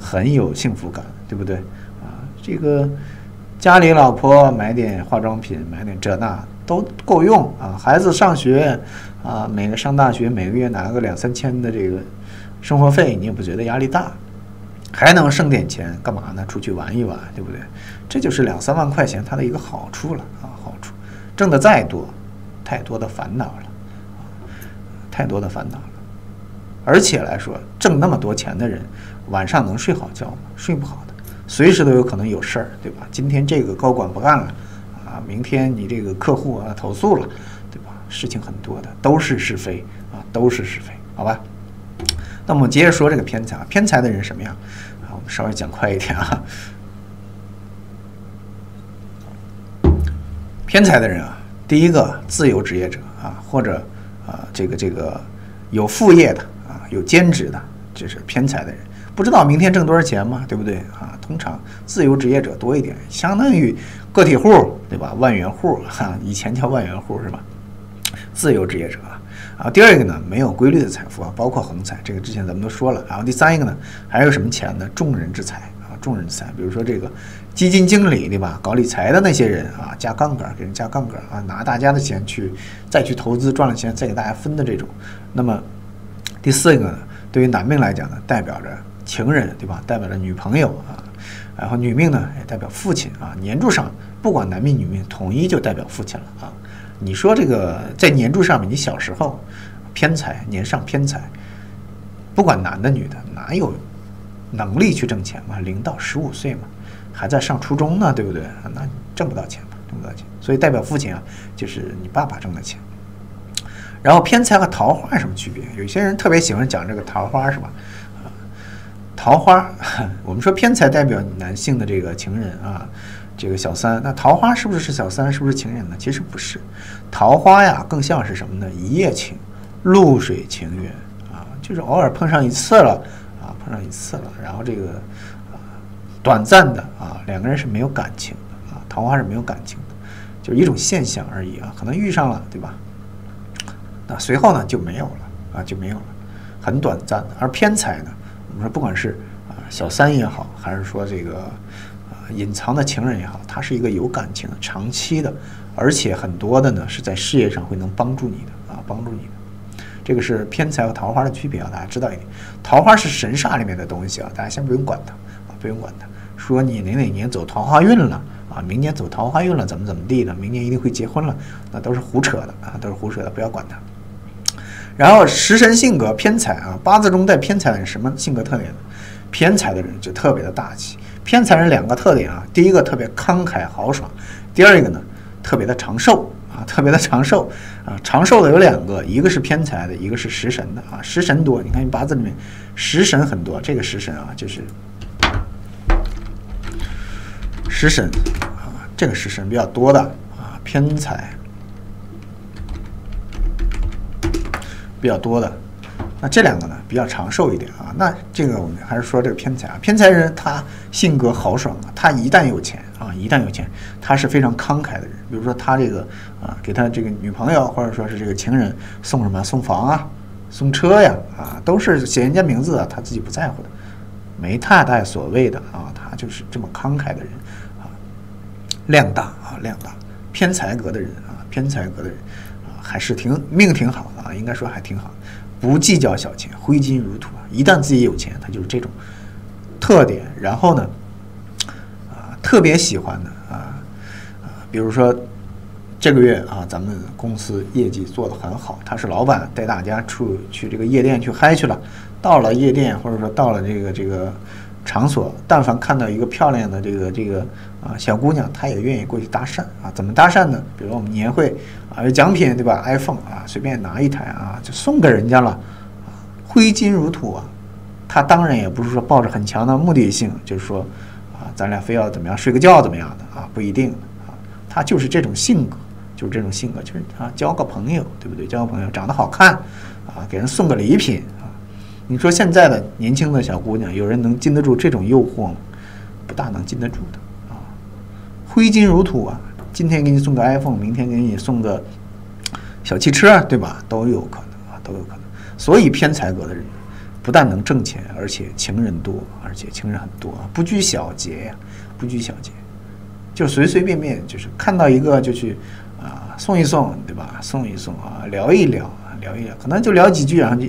很有幸福感，对不对？啊，这个家里老婆买点化妆品，买点这那。都够用啊！孩子上学啊，每个上大学每个月拿个两三千的这个生活费，你也不觉得压力大，还能剩点钱干嘛呢？出去玩一玩，对不对？这就是两三万块钱它的一个好处了啊！好处，挣的再多，太多的烦恼了！太多的烦恼了。而且来说，挣那么多钱的人，晚上能睡好觉吗？睡不好的，随时都有可能有事儿，对吧？今天这个高管不干了。啊，明天你这个客户啊投诉了，对吧？事情很多的，都是是非啊，都是是非，好吧？那我们接着说这个偏财，偏财的人什么样？啊，我们稍微讲快一点啊。偏财的人啊，第一个自由职业者啊，或者啊这个这个有副业的啊，有兼职的，这是偏财的人。不知道明天挣多少钱嘛？对不对啊？通常自由职业者多一点，相当于个体户，对吧？万元户哈，以前叫万元户是吧？自由职业者，然后第二个呢，没有规律的财富啊，包括横财，这个之前咱们都说了。然后第三一个呢，还有什么钱呢？众人之财啊，众人之财，比如说这个基金经理对吧？搞理财的那些人啊，加杠杆给人加杠杆啊，拿大家的钱去再去投资，赚了钱再给大家分的这种。那么第四个呢，对于男命来讲呢，代表着情人对吧？代表了女朋友啊。然后女命呢，也代表父亲啊。年柱上不管男命女命，统一就代表父亲了啊。你说这个在年柱上面，你小时候偏财，年上偏财，不管男的女的，哪有能力去挣钱嘛？零到十五岁嘛，还在上初中呢，对不对？那挣不到钱嘛，挣不到钱。所以代表父亲啊，就是你爸爸挣的钱。然后偏财和桃花有什么区别？有些人特别喜欢讲这个桃花，是吧？桃花，我们说偏财代表男性的这个情人啊。这个小三，那桃花是不是是小三？是不是情人呢？其实不是，桃花呀，更像是什么呢？一夜情，露水情缘啊，就是偶尔碰上一次了啊，碰上一次了，然后这个啊，短暂的啊，两个人是没有感情的啊，桃花是没有感情的，就是一种现象而已啊，可能遇上了，对吧？那随后呢就没有了啊，就没有了，很短暂的。而偏财呢，我们说不管是啊小三也好，还是说这个啊。隐藏的情人也好，他是一个有感情的、长期的，而且很多的呢是在事业上会能帮助你的啊，帮助你的。这个是偏财和桃花的区别啊，大家知道一点。桃花是神煞里面的东西啊，大家先不用管它啊，不用管它。说你哪哪年走桃花运了啊，明年走桃花运了，怎么怎么地的，明年一定会结婚了，那都是胡扯的啊，都是胡扯的，不要管它。然后食神性格偏财啊，八字中带偏财的人什么性格特点呢？偏财的人就特别的大气。偏财人两个特点啊，第一个特别慷慨豪爽，第二一个呢特别的长寿啊，特别的长寿啊。长寿的有两个，一个是偏财的，一个是食神的啊。食神多，你看你八字里面食神很多，这个食神啊就是食神啊，这个食神比较多的啊，偏财比较多的。那这两个呢比较长寿一点啊，那这个我们还是说这个偏财啊，偏财人他性格豪爽啊，他一旦有钱啊，一旦有钱，他是非常慷慨的人。比如说他这个啊，给他这个女朋友或者说是这个情人送什么送房啊，送车呀啊，都是写人家名字的，他自己不在乎的，没太大所谓的啊，他就是这么慷慨的人啊，量大啊量大，偏财格的人啊，偏财格的人，还是挺命挺好的啊，应该说还挺好。不计较小钱，挥金如土啊！一旦自己有钱，他就是这种特点。然后呢，啊，特别喜欢的啊啊，比如说这个月啊，咱们公司业绩做得很好，他是老板，带大家出去这个夜店去嗨去了。到了夜店或者说到了这个这个场所，但凡看到一个漂亮的这个这个啊小姑娘，他也愿意过去搭讪啊。怎么搭讪呢？比如我们年会。啊，有奖品对吧？iPhone 啊，随便拿一台啊，就送给人家了，啊，挥金如土啊。他当然也不是说抱着很强的目的性，就是说啊，咱俩非要怎么样睡个觉怎么样的啊，不一定啊。他就是这种性格，就是这种性格，就是啊，交个朋友，对不对？交个朋友，长得好看啊，给人送个礼品。你说现在的年轻的小姑娘，有人能禁得住这种诱惑吗？不大能禁得住的啊，挥金如土啊。今天给你送个 iPhone，明天给你送个小汽车，对吧？都有可能啊，都有可能。所以偏财格的人不但能挣钱，而且情人多，而且情人很多啊，不拘小节呀，不拘小节，就随随便便就是看到一个就去啊送一送，对吧？送一送啊，聊一聊，聊一聊，可能就聊几句，然后就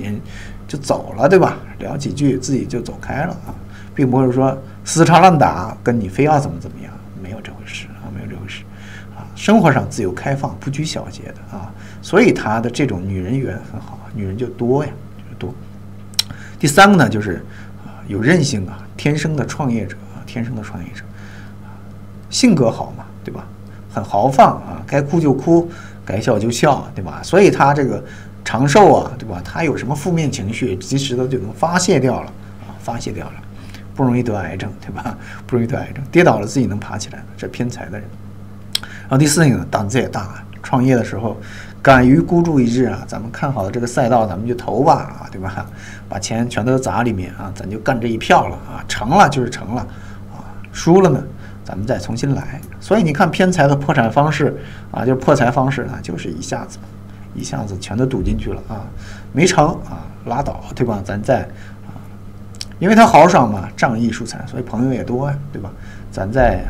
就走了，对吧？聊几句自己就走开了啊，并不是说死缠烂打，跟你非要怎么怎么样，没有这回事啊，没有这回事。啊生活上自由开放，不拘小节的啊，所以他的这种女人缘很好，女人就多呀，就多。第三个呢，就是啊，有韧性啊，天生的创业者啊，天生的创业者啊，性格好嘛，对吧？很豪放啊，该哭就哭，该笑就笑，对吧？所以他这个长寿啊，对吧？他有什么负面情绪，及时的就能发泄掉了啊，发泄掉了，不容易得癌症，对吧？不容易得癌症，跌倒了自己能爬起来这偏财的人。然后第四呢，胆子也大，创业的时候敢于孤注一掷啊！咱们看好的这个赛道，咱们就投吧，啊，对吧？把钱全都砸里面啊，咱就干这一票了啊！成了就是成了啊，输了呢，咱们再重新来。所以你看偏财的破产方式啊，就是破财方式呢，就是一下子，一下子全都赌进去了啊，没成啊，拉倒，对吧？咱再啊，因为他豪爽嘛，仗义疏财，所以朋友也多呀，对吧？咱再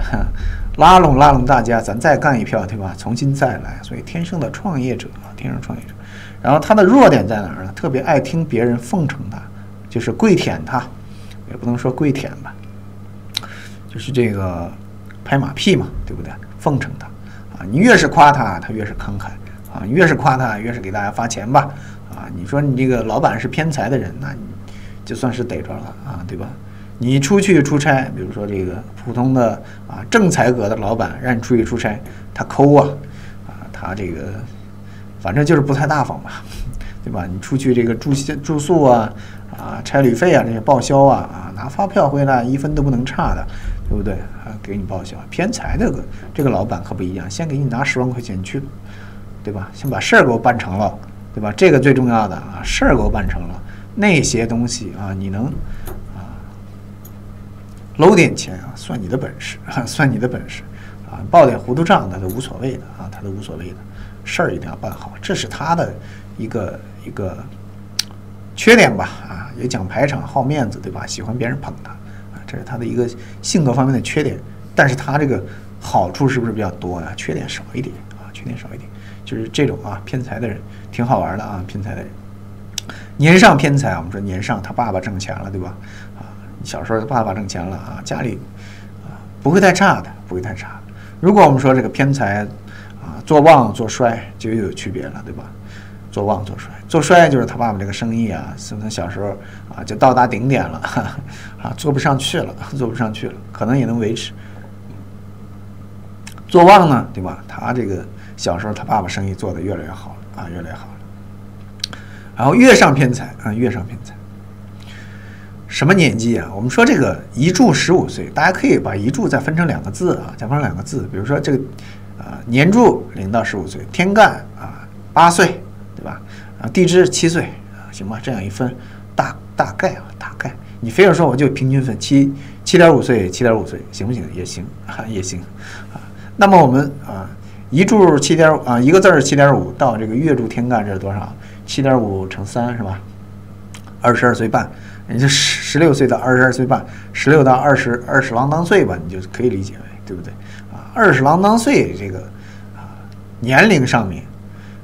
拉拢拉拢大家，咱再干一票，对吧？重新再来，所以天生的创业者啊，天生创业者。然后他的弱点在哪儿呢？特别爱听别人奉承他，就是跪舔他，也不能说跪舔吧，就是这个拍马屁嘛，对不对？奉承他啊，你越是夸他，他越是慷慨啊，越是夸他，越是给大家发钱吧啊。你说你这个老板是偏财的人，那你就算是逮着了啊，对吧？你出去出差，比如说这个普通的啊正财格的老板让你出去出差，他抠啊啊，他这个反正就是不太大方吧，对吧？你出去这个住住宿啊啊差旅费啊这些报销啊啊拿发票回来一分都不能差的，对不对啊？给你报销。偏财的个这个老板可不一样，先给你拿十万块钱去，对吧？先把事儿给我办成了，对吧？这个最重要的啊，事儿给我办成了，那些东西啊你能啊。搂点钱啊，算你的本事啊，算你的本事啊，报点糊涂账那都无所谓的啊，他都无所谓的，事儿一定要办好，这是他的一个一个缺点吧啊，也讲排场，好面子对吧？喜欢别人捧他啊，这是他的一个性格方面的缺点。但是他这个好处是不是比较多呀？缺点少一点啊，缺点少一点，就是这种啊偏财的人挺好玩的啊，偏财的人年上偏财，我们说年上他爸爸挣钱了对吧？啊小时候他爸爸挣钱了啊，家里啊不会太差的，不会太差。如果我们说这个偏财啊，做旺做衰就又有区别了，对吧？做旺做衰，做衰就是他爸爸这个生意啊，从他小时候啊就到达顶点了，啊做不上去了，做不上去了，可能也能维持。做旺呢，对吧？他这个小时候他爸爸生意做得越来越好了啊，越来越好了。然后月上偏财啊，月上偏财。什么年纪啊？我们说这个一柱十五岁，大家可以把一柱再分成两个字啊，再分成两个字。比如说这个，啊年柱零到十五岁，天干啊八岁，对吧？啊地支七岁啊，行吧？这样一分，大大概啊，大概。你非要说我就平均分七七点五岁，七点五岁，行不行？也行啊，也行啊。那么我们啊一柱七点五啊一个字儿七点五到这个月柱天干这是多少？七点五乘三是吧？二十二岁半。你就十十六岁到二十二岁半，十六到二十二十郎当岁吧，你就可以理解为，对不对？啊，二十郎当岁这个啊年龄上面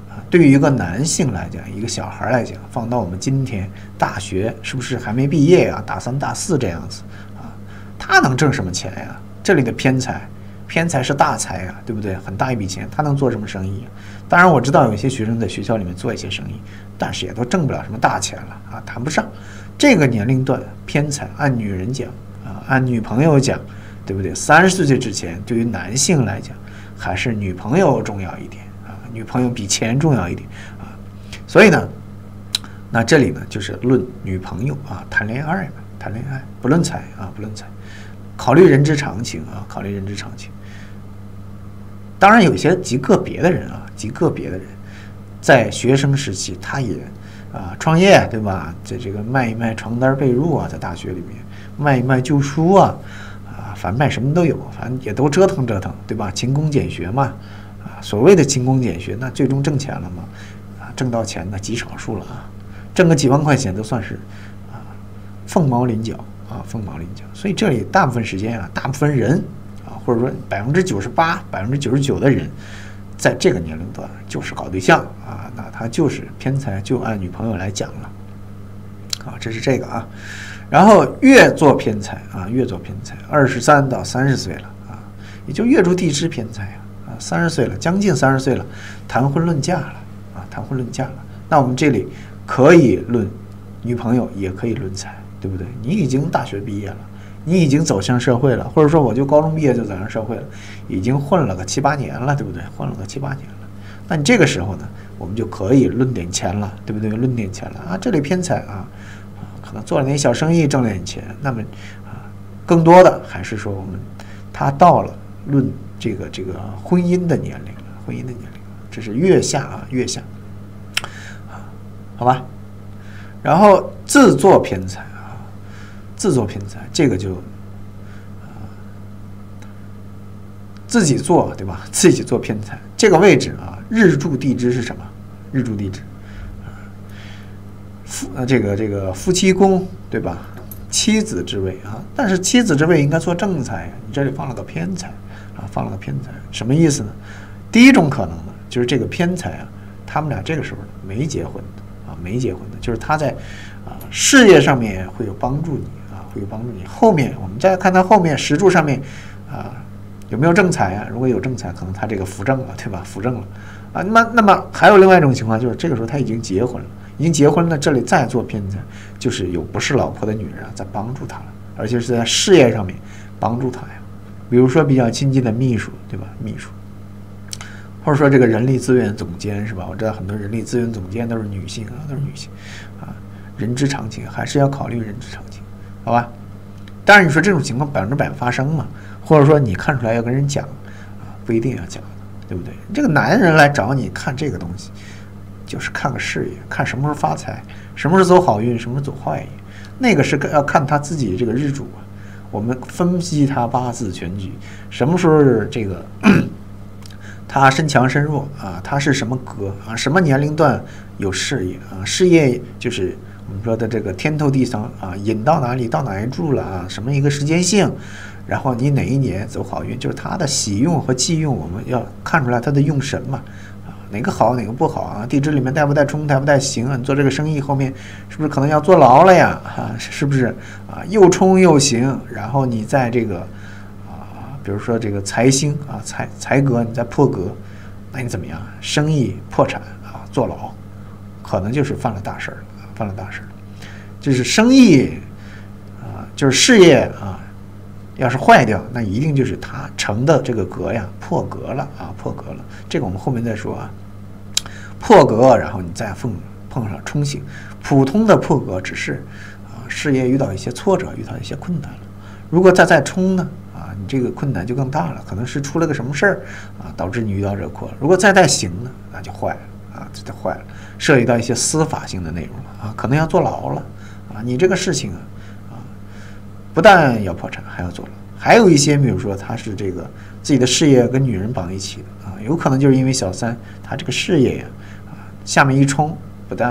啊，对于一个男性来讲，一个小孩来讲，放到我们今天大学是不是还没毕业呀？大三大四这样子啊，他能挣什么钱呀？这里的偏财，偏财是大财呀，对不对？很大一笔钱，他能做什么生意？当然我知道有些学生在学校里面做一些生意，但是也都挣不了什么大钱了啊，谈不上。这个年龄段偏财，按女人讲啊，按女朋友讲，对不对？三十岁之前，对于男性来讲，还是女朋友重要一点啊，女朋友比钱重要一点啊。所以呢，那这里呢就是论女朋友啊，谈恋爱嘛，谈恋爱不论财啊，不论财，考虑人之常情啊，考虑人之常情。当然，有些极个别的人啊，极个别的人，在学生时期，他也。啊，创业对吧？在这个卖一卖床单被褥啊，在大学里面卖一卖旧书啊，啊，反正卖什么都有，反正也都折腾折腾，对吧？勤工俭学嘛，啊，所谓的勤工俭学，那最终挣钱了吗？啊，挣到钱的极少数了啊，挣个几万块钱都算是啊，凤毛麟角啊，凤毛麟角。所以这里大部分时间啊，大部分人，或者说百分之九十八、百分之九十九的人。在这个年龄段就是搞对象啊，那他就是偏财，就按女朋友来讲了，啊，这是这个啊，然后月做偏财啊，月做偏财，二十三到三十岁了啊，也就月柱地支偏财啊，啊，三十岁了，将近三十岁了，谈婚论嫁了啊，谈婚论嫁了，那我们这里可以论女朋友，也可以论财，对不对？你已经大学毕业了。你已经走向社会了，或者说我就高中毕业就走向社会了，已经混了个七八年了，对不对？混了个七八年了，那你这个时候呢，我们就可以论点钱了，对不对？论点钱了啊，这里偏财啊，可能做了点小生意挣了点钱，那么啊，更多的还是说我们他到了论这个这个婚姻的年龄了，婚姻的年龄，这是月下啊，月下，好吧，然后自作偏财。自作偏财，这个就，啊，自己做对吧？自己做偏财，这个位置啊，日柱地支是什么？日柱地支，夫呃这个这个夫妻宫对吧？妻子之位啊，但是妻子之位应该做正财，你这里放了个偏财啊，放了个偏财，什么意思呢？第一种可能呢，就是这个偏财啊，他们俩这个时候没结婚的啊，没结婚的，就是他在啊事业上面会有帮助你，会有帮助你。后面我们再看他后面石柱上面啊有没有正财啊？如果有正财，可能他这个扶正了，对吧？扶正了啊。那么那么还有另外一种情况，就是这个时候他已经结婚了。已经结婚了，这里再做偏财，就是有不是老婆的女人啊，在帮助他了，而且是在事业上面帮助他呀。比如说比较亲近的秘书，对吧？秘书，或者说这个人力资源总监是吧？我知道很多人力资源总监都是女性啊，都是女性啊。人之常情，还是要考虑人之常，好吧？当然你说这种情况百分之百发生嘛？或者说你看出来要跟人讲啊，不一定要讲，对不对？这个男人来找你看这个东西。就是看个事业，看什么时候发财，什么时候走好运，什么时候走坏运，那个是要看他自己这个日主啊。我们分析他八字全局，什么时候这个 他身强身弱啊？他是什么格啊？什么年龄段有事业啊？事业就是我们说的这个天透地桑啊，引到哪里到哪一住了啊？什么一个时间性？然后你哪一年走好运？就是他的喜用和忌用，我们要看出来他的用神嘛啊。哪个好哪个不好啊？地支里面带不带冲，带不带刑啊？你做这个生意后面是不是可能要坐牢了呀？哈，是不是啊？又冲又刑，然后你在这个啊，比如说这个财星啊，财财格你在破格，那你怎么样？生意破产啊，坐牢，可能就是犯了大事儿了，犯了大事儿。就是生意啊，就是事业啊，要是坏掉，那一定就是他成的这个格呀破格了啊，破格了。这个我们后面再说啊。破格，然后你再碰碰上冲刑，普通的破格只是啊事业遇到一些挫折，遇到一些困难了。如果再再冲呢，啊你这个困难就更大了，可能是出了个什么事儿啊，导致你遇到这个破。如果再再刑呢，那就坏了啊，这就坏了，涉及到一些司法性的内容了啊，可能要坐牢了啊。你这个事情啊啊，不但要破产，还要坐牢。还有一些，比如说他是这个自己的事业跟女人绑一起的啊，有可能就是因为小三他这个事业呀啊。下面一冲，不但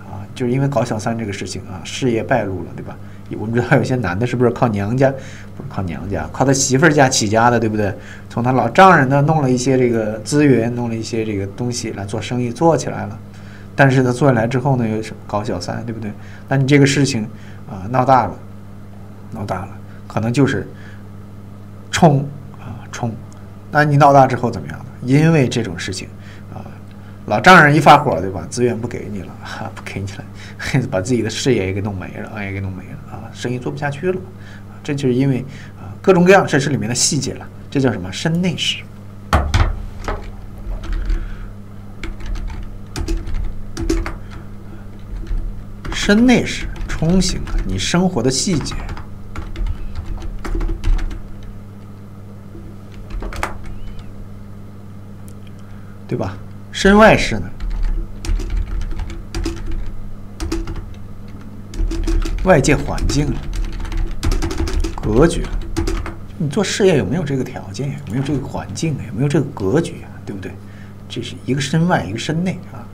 啊，就是因为搞小三这个事情啊，事业败露了，对吧？我们知道有些男的，是不是靠娘家，不是靠娘家，靠他媳妇儿家起家的，对不对？从他老丈人那弄了一些这个资源，弄了一些这个东西来做生意，做起来了。但是他做起来之后呢，又搞小三，对不对？那你这个事情啊，闹大了，闹大了，可能就是冲啊冲。那你闹大之后怎么样呢？因为这种事情啊。老丈人一发火，对吧？资源不给你了，哈，不给你了，把自己的事业也给弄没了，也给弄没了啊，生意做不下去了，这就是因为啊，各种各样，这是里面的细节了，这叫什么？身内事。身内事，冲刑啊，你生活的细节，对吧？身外事呢？外界环境、格局，你做事业有没有这个条件？有没有这个环境？有没有这个格局啊？对不对？这是一个身外，一个身内啊。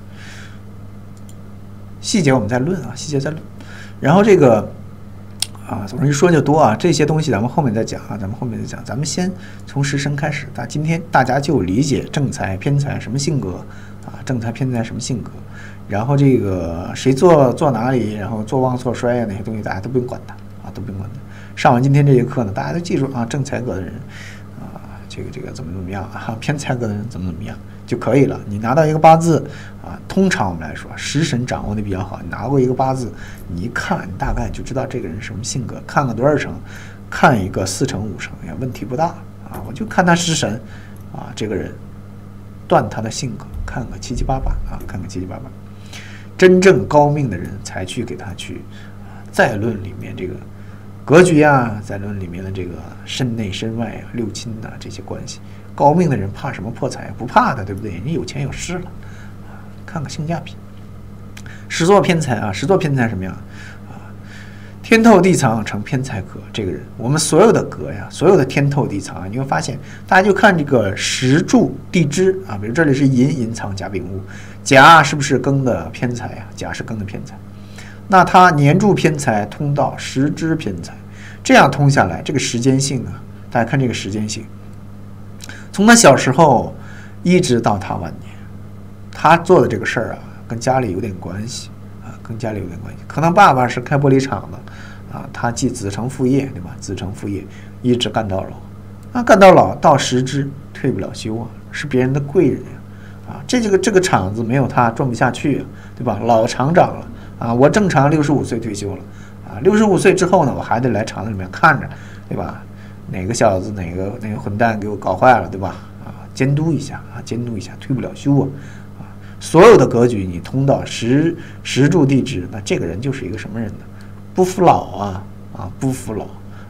细节我们再论啊，细节再论。然后这个。啊，总之一说就多啊，这些东西咱们后面再讲啊，咱们后面再讲。咱们先从食神开始，大今天大家就理解正财偏财什么性格啊，正财偏财什么性格，然后这个谁坐坐哪里，然后坐旺坐衰啊那些东西大家都不用管它啊，都不用管它。上完今天这节课呢，大家都记住啊，正财格的人啊，这个这个怎么怎么样啊，偏财格的人怎么怎么样。就可以了。你拿到一个八字啊，通常我们来说，食神掌握的比较好。你拿过一个八字，你一看，你大概就知道这个人什么性格。看个多少成？看一个四成五成也问题不大啊。我就看他食神啊，这个人断他的性格，看个七七八八啊，看个七七八八。真正高命的人才去给他去，再论里面这个格局啊，再论里面的这个身内身外啊、六亲呐这些关系。高命的人怕什么破财？不怕的，对不对？你有钱有势了啊，看个性价比。十座偏财啊，十座偏财什么样啊？天透地藏成偏财格，这个人，我们所有的格呀，所有的天透地藏啊，你会发现，大家就看这个石柱地支啊，比如这里是寅寅藏甲丙戊，甲是不是庚的偏财呀？甲是庚的偏财，那他年柱偏财通到时支偏财，这样通下来，这个时间性啊，大家看这个时间性，从他小时候一直到他晚年，他做的这个事儿啊，跟家里有点关系啊，跟家里有点关系，可能爸爸是开玻璃厂的。啊，他继子承父业，对吧？子承父业，一直干到老，啊，干到老到时之退不了休啊，是别人的贵人呀，啊，这这个这个厂子没有他转不下去，啊对吧？老厂长了，啊，我正常六十五岁退休了，啊，六十五岁之后呢，我还得来厂子里面看着，对吧？哪个小子，哪个哪个混蛋给我搞坏了，对吧？啊，监督一下啊，监督一下，退不了休啊，啊，所有的格局你通到时时柱地支，那这个人就是一个什么人呢？不服老啊啊！不服老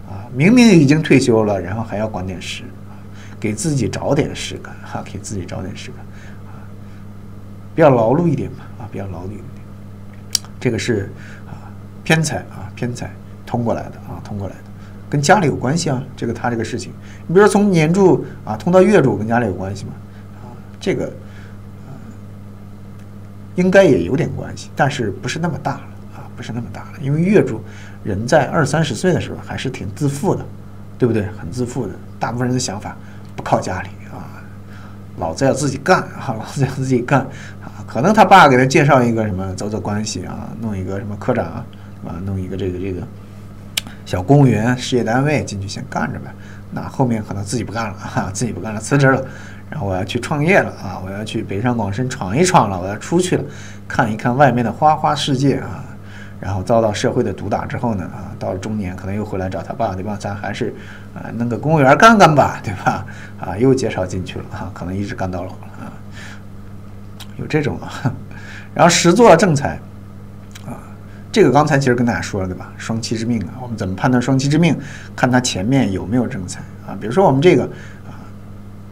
啊！明明已经退休了，然后还要管点事啊，给自己找点事干哈，给自己找点事干啊，比较劳碌一点吧啊，比较劳碌一点。这个是啊偏财啊偏财通过来的啊通过来的，跟家里有关系啊。这个他这个事情，你比如说从年柱啊通到月柱，跟家里有关系吗？啊，这个应该也有点关系，但是不是那么大了啊。不是那么大了，因为月柱人在二三十岁的时候还是挺自负的，对不对？很自负的，大部分人的想法不靠家里啊，老子要自己干啊，老子要自己干啊。可能他爸给他介绍一个什么走走关系啊，弄一个什么科长啊，弄一个这个这个小公务员事业单位进去先干着呗。那后面可能自己不干了哈，自己不干了辞职了，然后我要去创业了啊，我要去北上广深闯一闯了，我要出去了，看一看外面的花花世界啊。然后遭到社会的毒打之后呢，啊，到了中年可能又回来找他爸，对吧？咱还是啊弄个公务员干干吧，对吧？啊，又介绍进去了，哈，可能一直干到老了啊，有这种啊。然后十座正财，啊，这个刚才其实跟大家说了，对吧？双七之命啊，我们怎么判断双七之命？看它前面有没有正财啊？比如说我们这个啊，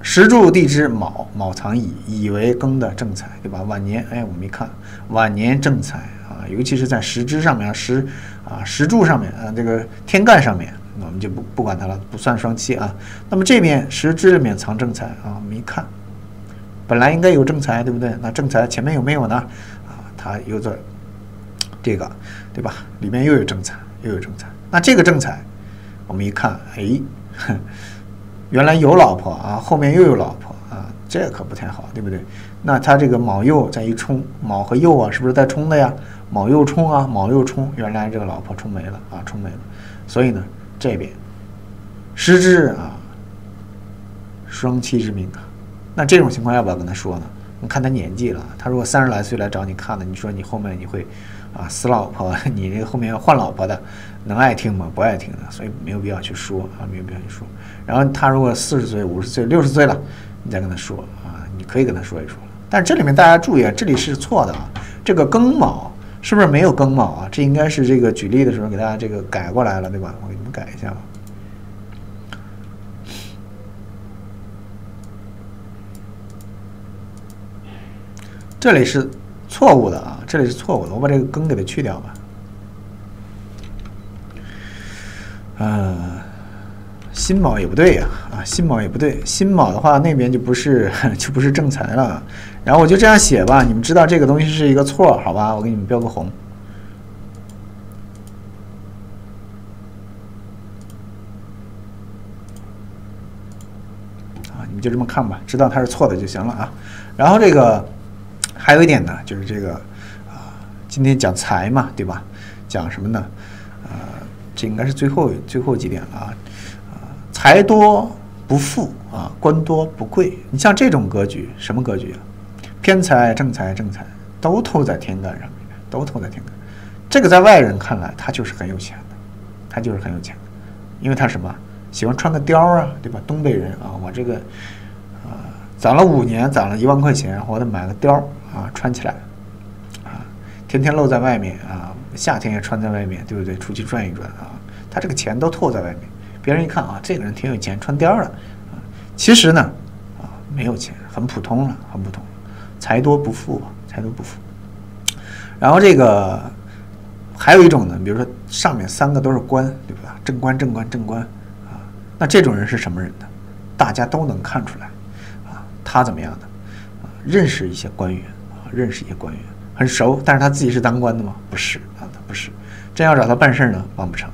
时柱地支卯，卯藏乙，乙为庚的正财，对吧？晚年，哎，我们一看晚年正财。啊，尤其是在时支上面，时啊时柱上面啊，这个天干上面，我们就不不管它了，不算双七啊。那么这边时支里面藏正财啊，我们一看，本来应该有正财，对不对？那正财前面有没有呢？啊，它有这这个，对吧？里面又有正财，又有正财。那这个正财，我们一看，哎，原来有老婆啊，后面又有老婆啊，这可不太好，对不对？那他这个卯酉再一冲，卯和酉啊，是不是在冲的呀？卯酉冲啊，卯酉冲，原来这个老婆冲没了啊，冲没了。所以呢，这边失之啊，双妻之命啊。那这种情况要不要跟他说呢？你看他年纪了，他如果三十来岁来找你看的，你说你后面你会啊死老婆，你这个后面要换老婆的，能爱听吗？不爱听的，所以没有必要去说啊，没有必要去说。然后他如果四十岁、五十岁、六十岁了，你再跟他说啊，你可以跟他说一说。但这里面大家注意啊，这里是错的啊。这个庚卯是不是没有庚卯啊？这应该是这个举例的时候给大家这个改过来了，对吧？我给你们改一下吧。这里是错误的啊，这里是错误的，我把这个庚给它去掉吧。嗯。辛卯也不对呀，啊，辛卯也不对，辛卯的话那边就不是 就不是正财了，然后我就这样写吧，你们知道这个东西是一个错，好吧，我给你们标个红，啊，你们就这么看吧，知道它是错的就行了啊。然后这个还有一点呢，就是这个啊，今天讲财嘛，对吧？讲什么呢？呃，这应该是最后最后几点了啊。财多不富啊，官多不贵。你像这种格局，什么格局啊？偏财、正财、正财都透在天干上面，都透在天干。这个在外人看来，他就是很有钱的，他就是很有钱的，因为他什么？喜欢穿个貂啊，对吧？东北人啊，我这个啊，攒了五年，攒了一万块钱，我得买个貂啊，穿起来啊，天天露在外面啊，夏天也穿在外面，对不对？出去转一转啊，他这个钱都透在外面。别人一看啊，这个人挺有钱，穿貂了啊。其实呢，啊，没有钱，很普通了，很普通。财多不富，财多不富。然后这个还有一种呢，比如说上面三个都是官，对吧？正官、正官、正官啊，那这种人是什么人呢？大家都能看出来啊，他怎么样的啊？认识一些官员，认识一些官员，很熟，但是他自己是当官的吗？不是啊，他不是。真要找他办事呢，办不成。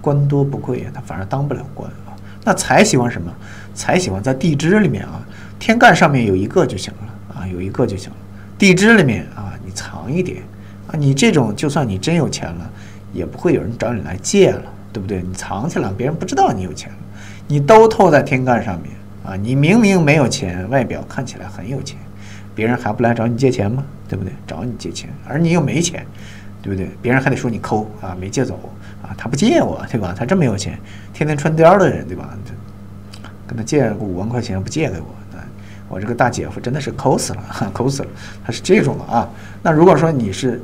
官多不贵啊，他反而当不了官啊。那财喜欢什么？财喜欢在地支里面啊，天干上面有一个就行了啊，有一个就行了。地支里面啊，你藏一点啊，你这种就算你真有钱了，也不会有人找你来借了，对不对？你藏起来，别人不知道你有钱了。你都透在天干上面啊，你明明没有钱，外表看起来很有钱，别人还不来找你借钱吗？对不对？找你借钱，而你又没钱，对不对？别人还得说你抠啊，没借走啊。他不借我，对吧？他真没有钱，天天穿貂的人，对吧？跟他借个五万块钱不借给我，我这个大姐夫真的是抠死了，抠死了。他是这种的啊。那如果说你是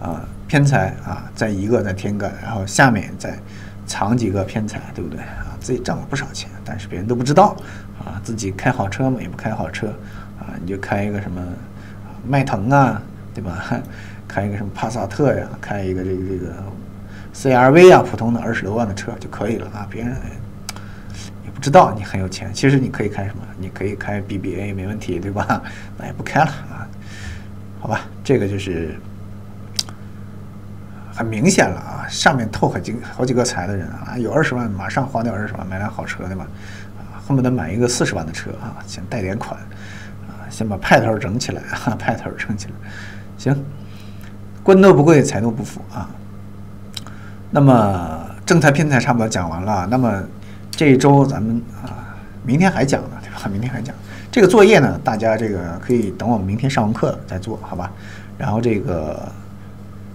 啊偏财啊，在一个在天干，然后下面再藏几个偏财，对不对啊？自己挣了不少钱，但是别人都不知道啊。自己开好车嘛，也不开好车啊，你就开一个什么迈腾啊，对吧？开一个什么帕萨特呀，开一个这个这个。CRV 啊，普通的二十多万的车就可以了啊！别人也不知道你很有钱。其实你可以开什么？你可以开 BBA 没问题，对吧？那也不开了啊。好吧，这个就是很明显了啊！上面透好几好几个财的人啊，有二十万马上花掉二十万买辆好车，对吧？啊，恨不得买一个四十万的车啊，先贷点款，先把派头整起来啊，派头整起来。行，官多不贵，财多不富啊。那么正财偏财差不多讲完了，那么这一周咱们啊，明天还讲呢，对吧？明天还讲这个作业呢，大家这个可以等我们明天上完课再做好吧？然后这个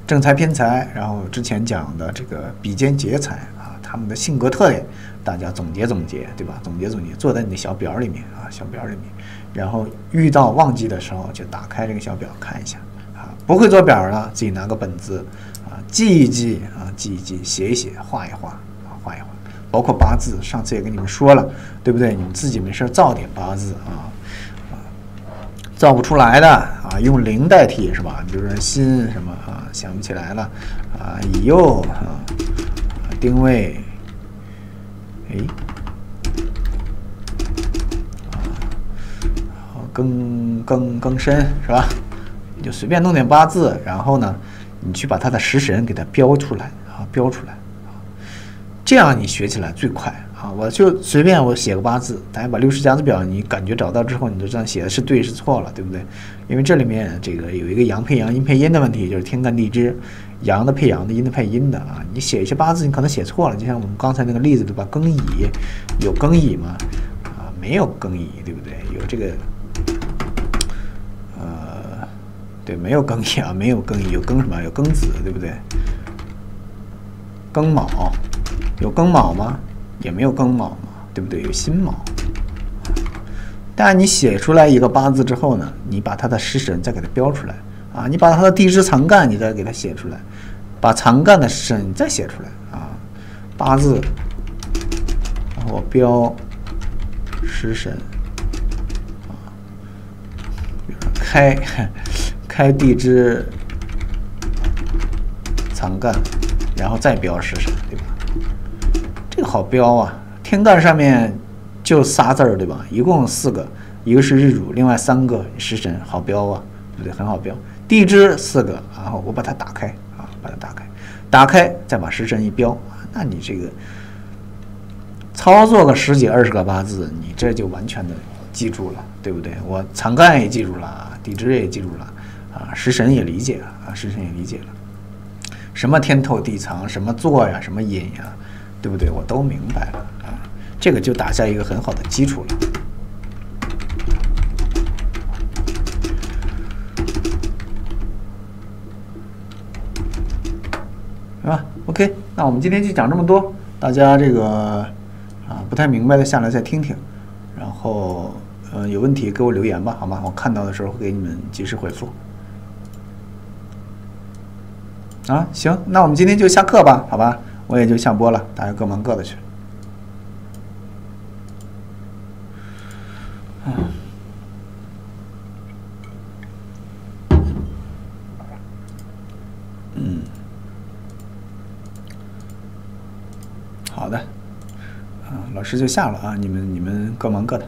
正财偏财，然后之前讲的这个比肩劫财啊，他们的性格特点，大家总结总结，对吧？总结总结，做在你的小表里面啊，小表里面，然后遇到旺季的时候就打开这个小表看一下啊，不会做表的自己拿个本子啊。记一记啊，记一记，写一写，画一画啊，画一画，包括八字，上次也跟你们说了，对不对？你们自己没事造点八字啊啊，造不出来的啊，用零代替是吧？比如说辛什么啊，想不起来了啊，乙酉啊，定位，哎，啊，庚庚庚申是吧？你就随便弄点八字，然后呢？你去把它的食神给它标出来啊，标出来，这样你学起来最快啊！我就随便我写个八字，大家把六十甲子表你感觉找到之后，你就这样写的是对是错了，对不对？因为这里面这个有一个阳配阳、阴配阴的问题，就是天干地支，阳的配阳的，阴的配阴的啊。你写一些八字，你可能写错了，就像我们刚才那个例子对吧？庚乙有庚乙吗？啊，没有庚乙，对不对？有这个。呃对，没有庚乙啊，没有庚乙，有庚什么？有庚子，对不对？庚卯，有庚卯吗？也没有庚卯嘛，对不对？有辛卯。但你写出来一个八字之后呢，你把它的食神再给它标出来啊，你把它的地支藏干你再给它写出来，把藏干的神再写出来啊，八字，然后标食神啊，开。开地支藏干，然后再标食神，对吧？这个好标啊！天干上面就仨字儿，对吧？一共四个，一个是日主，另外三个食神，好标啊，对不对？很好标。地支四个，然后我把它打开，把它打开，打开再把食神一标，那你这个操作个十几二十个八字，你这就完全的记住了，对不对？我藏干也记住了，地支也记住了。啊，食神也理解了啊，食神也理解了，什么天透地藏，什么坐呀，什么隐呀，对不对？我都明白了啊，这个就打下一个很好的基础了，是吧？OK，那我们今天就讲这么多，大家这个啊不太明白的下来再听听，然后呃有问题给我留言吧，好吗？我看到的时候会给你们及时回复。啊，行，那我们今天就下课吧，好吧，我也就下播了，大家各忙各的去。嗯，好的，啊，老师就下了啊，你们你们各忙各的。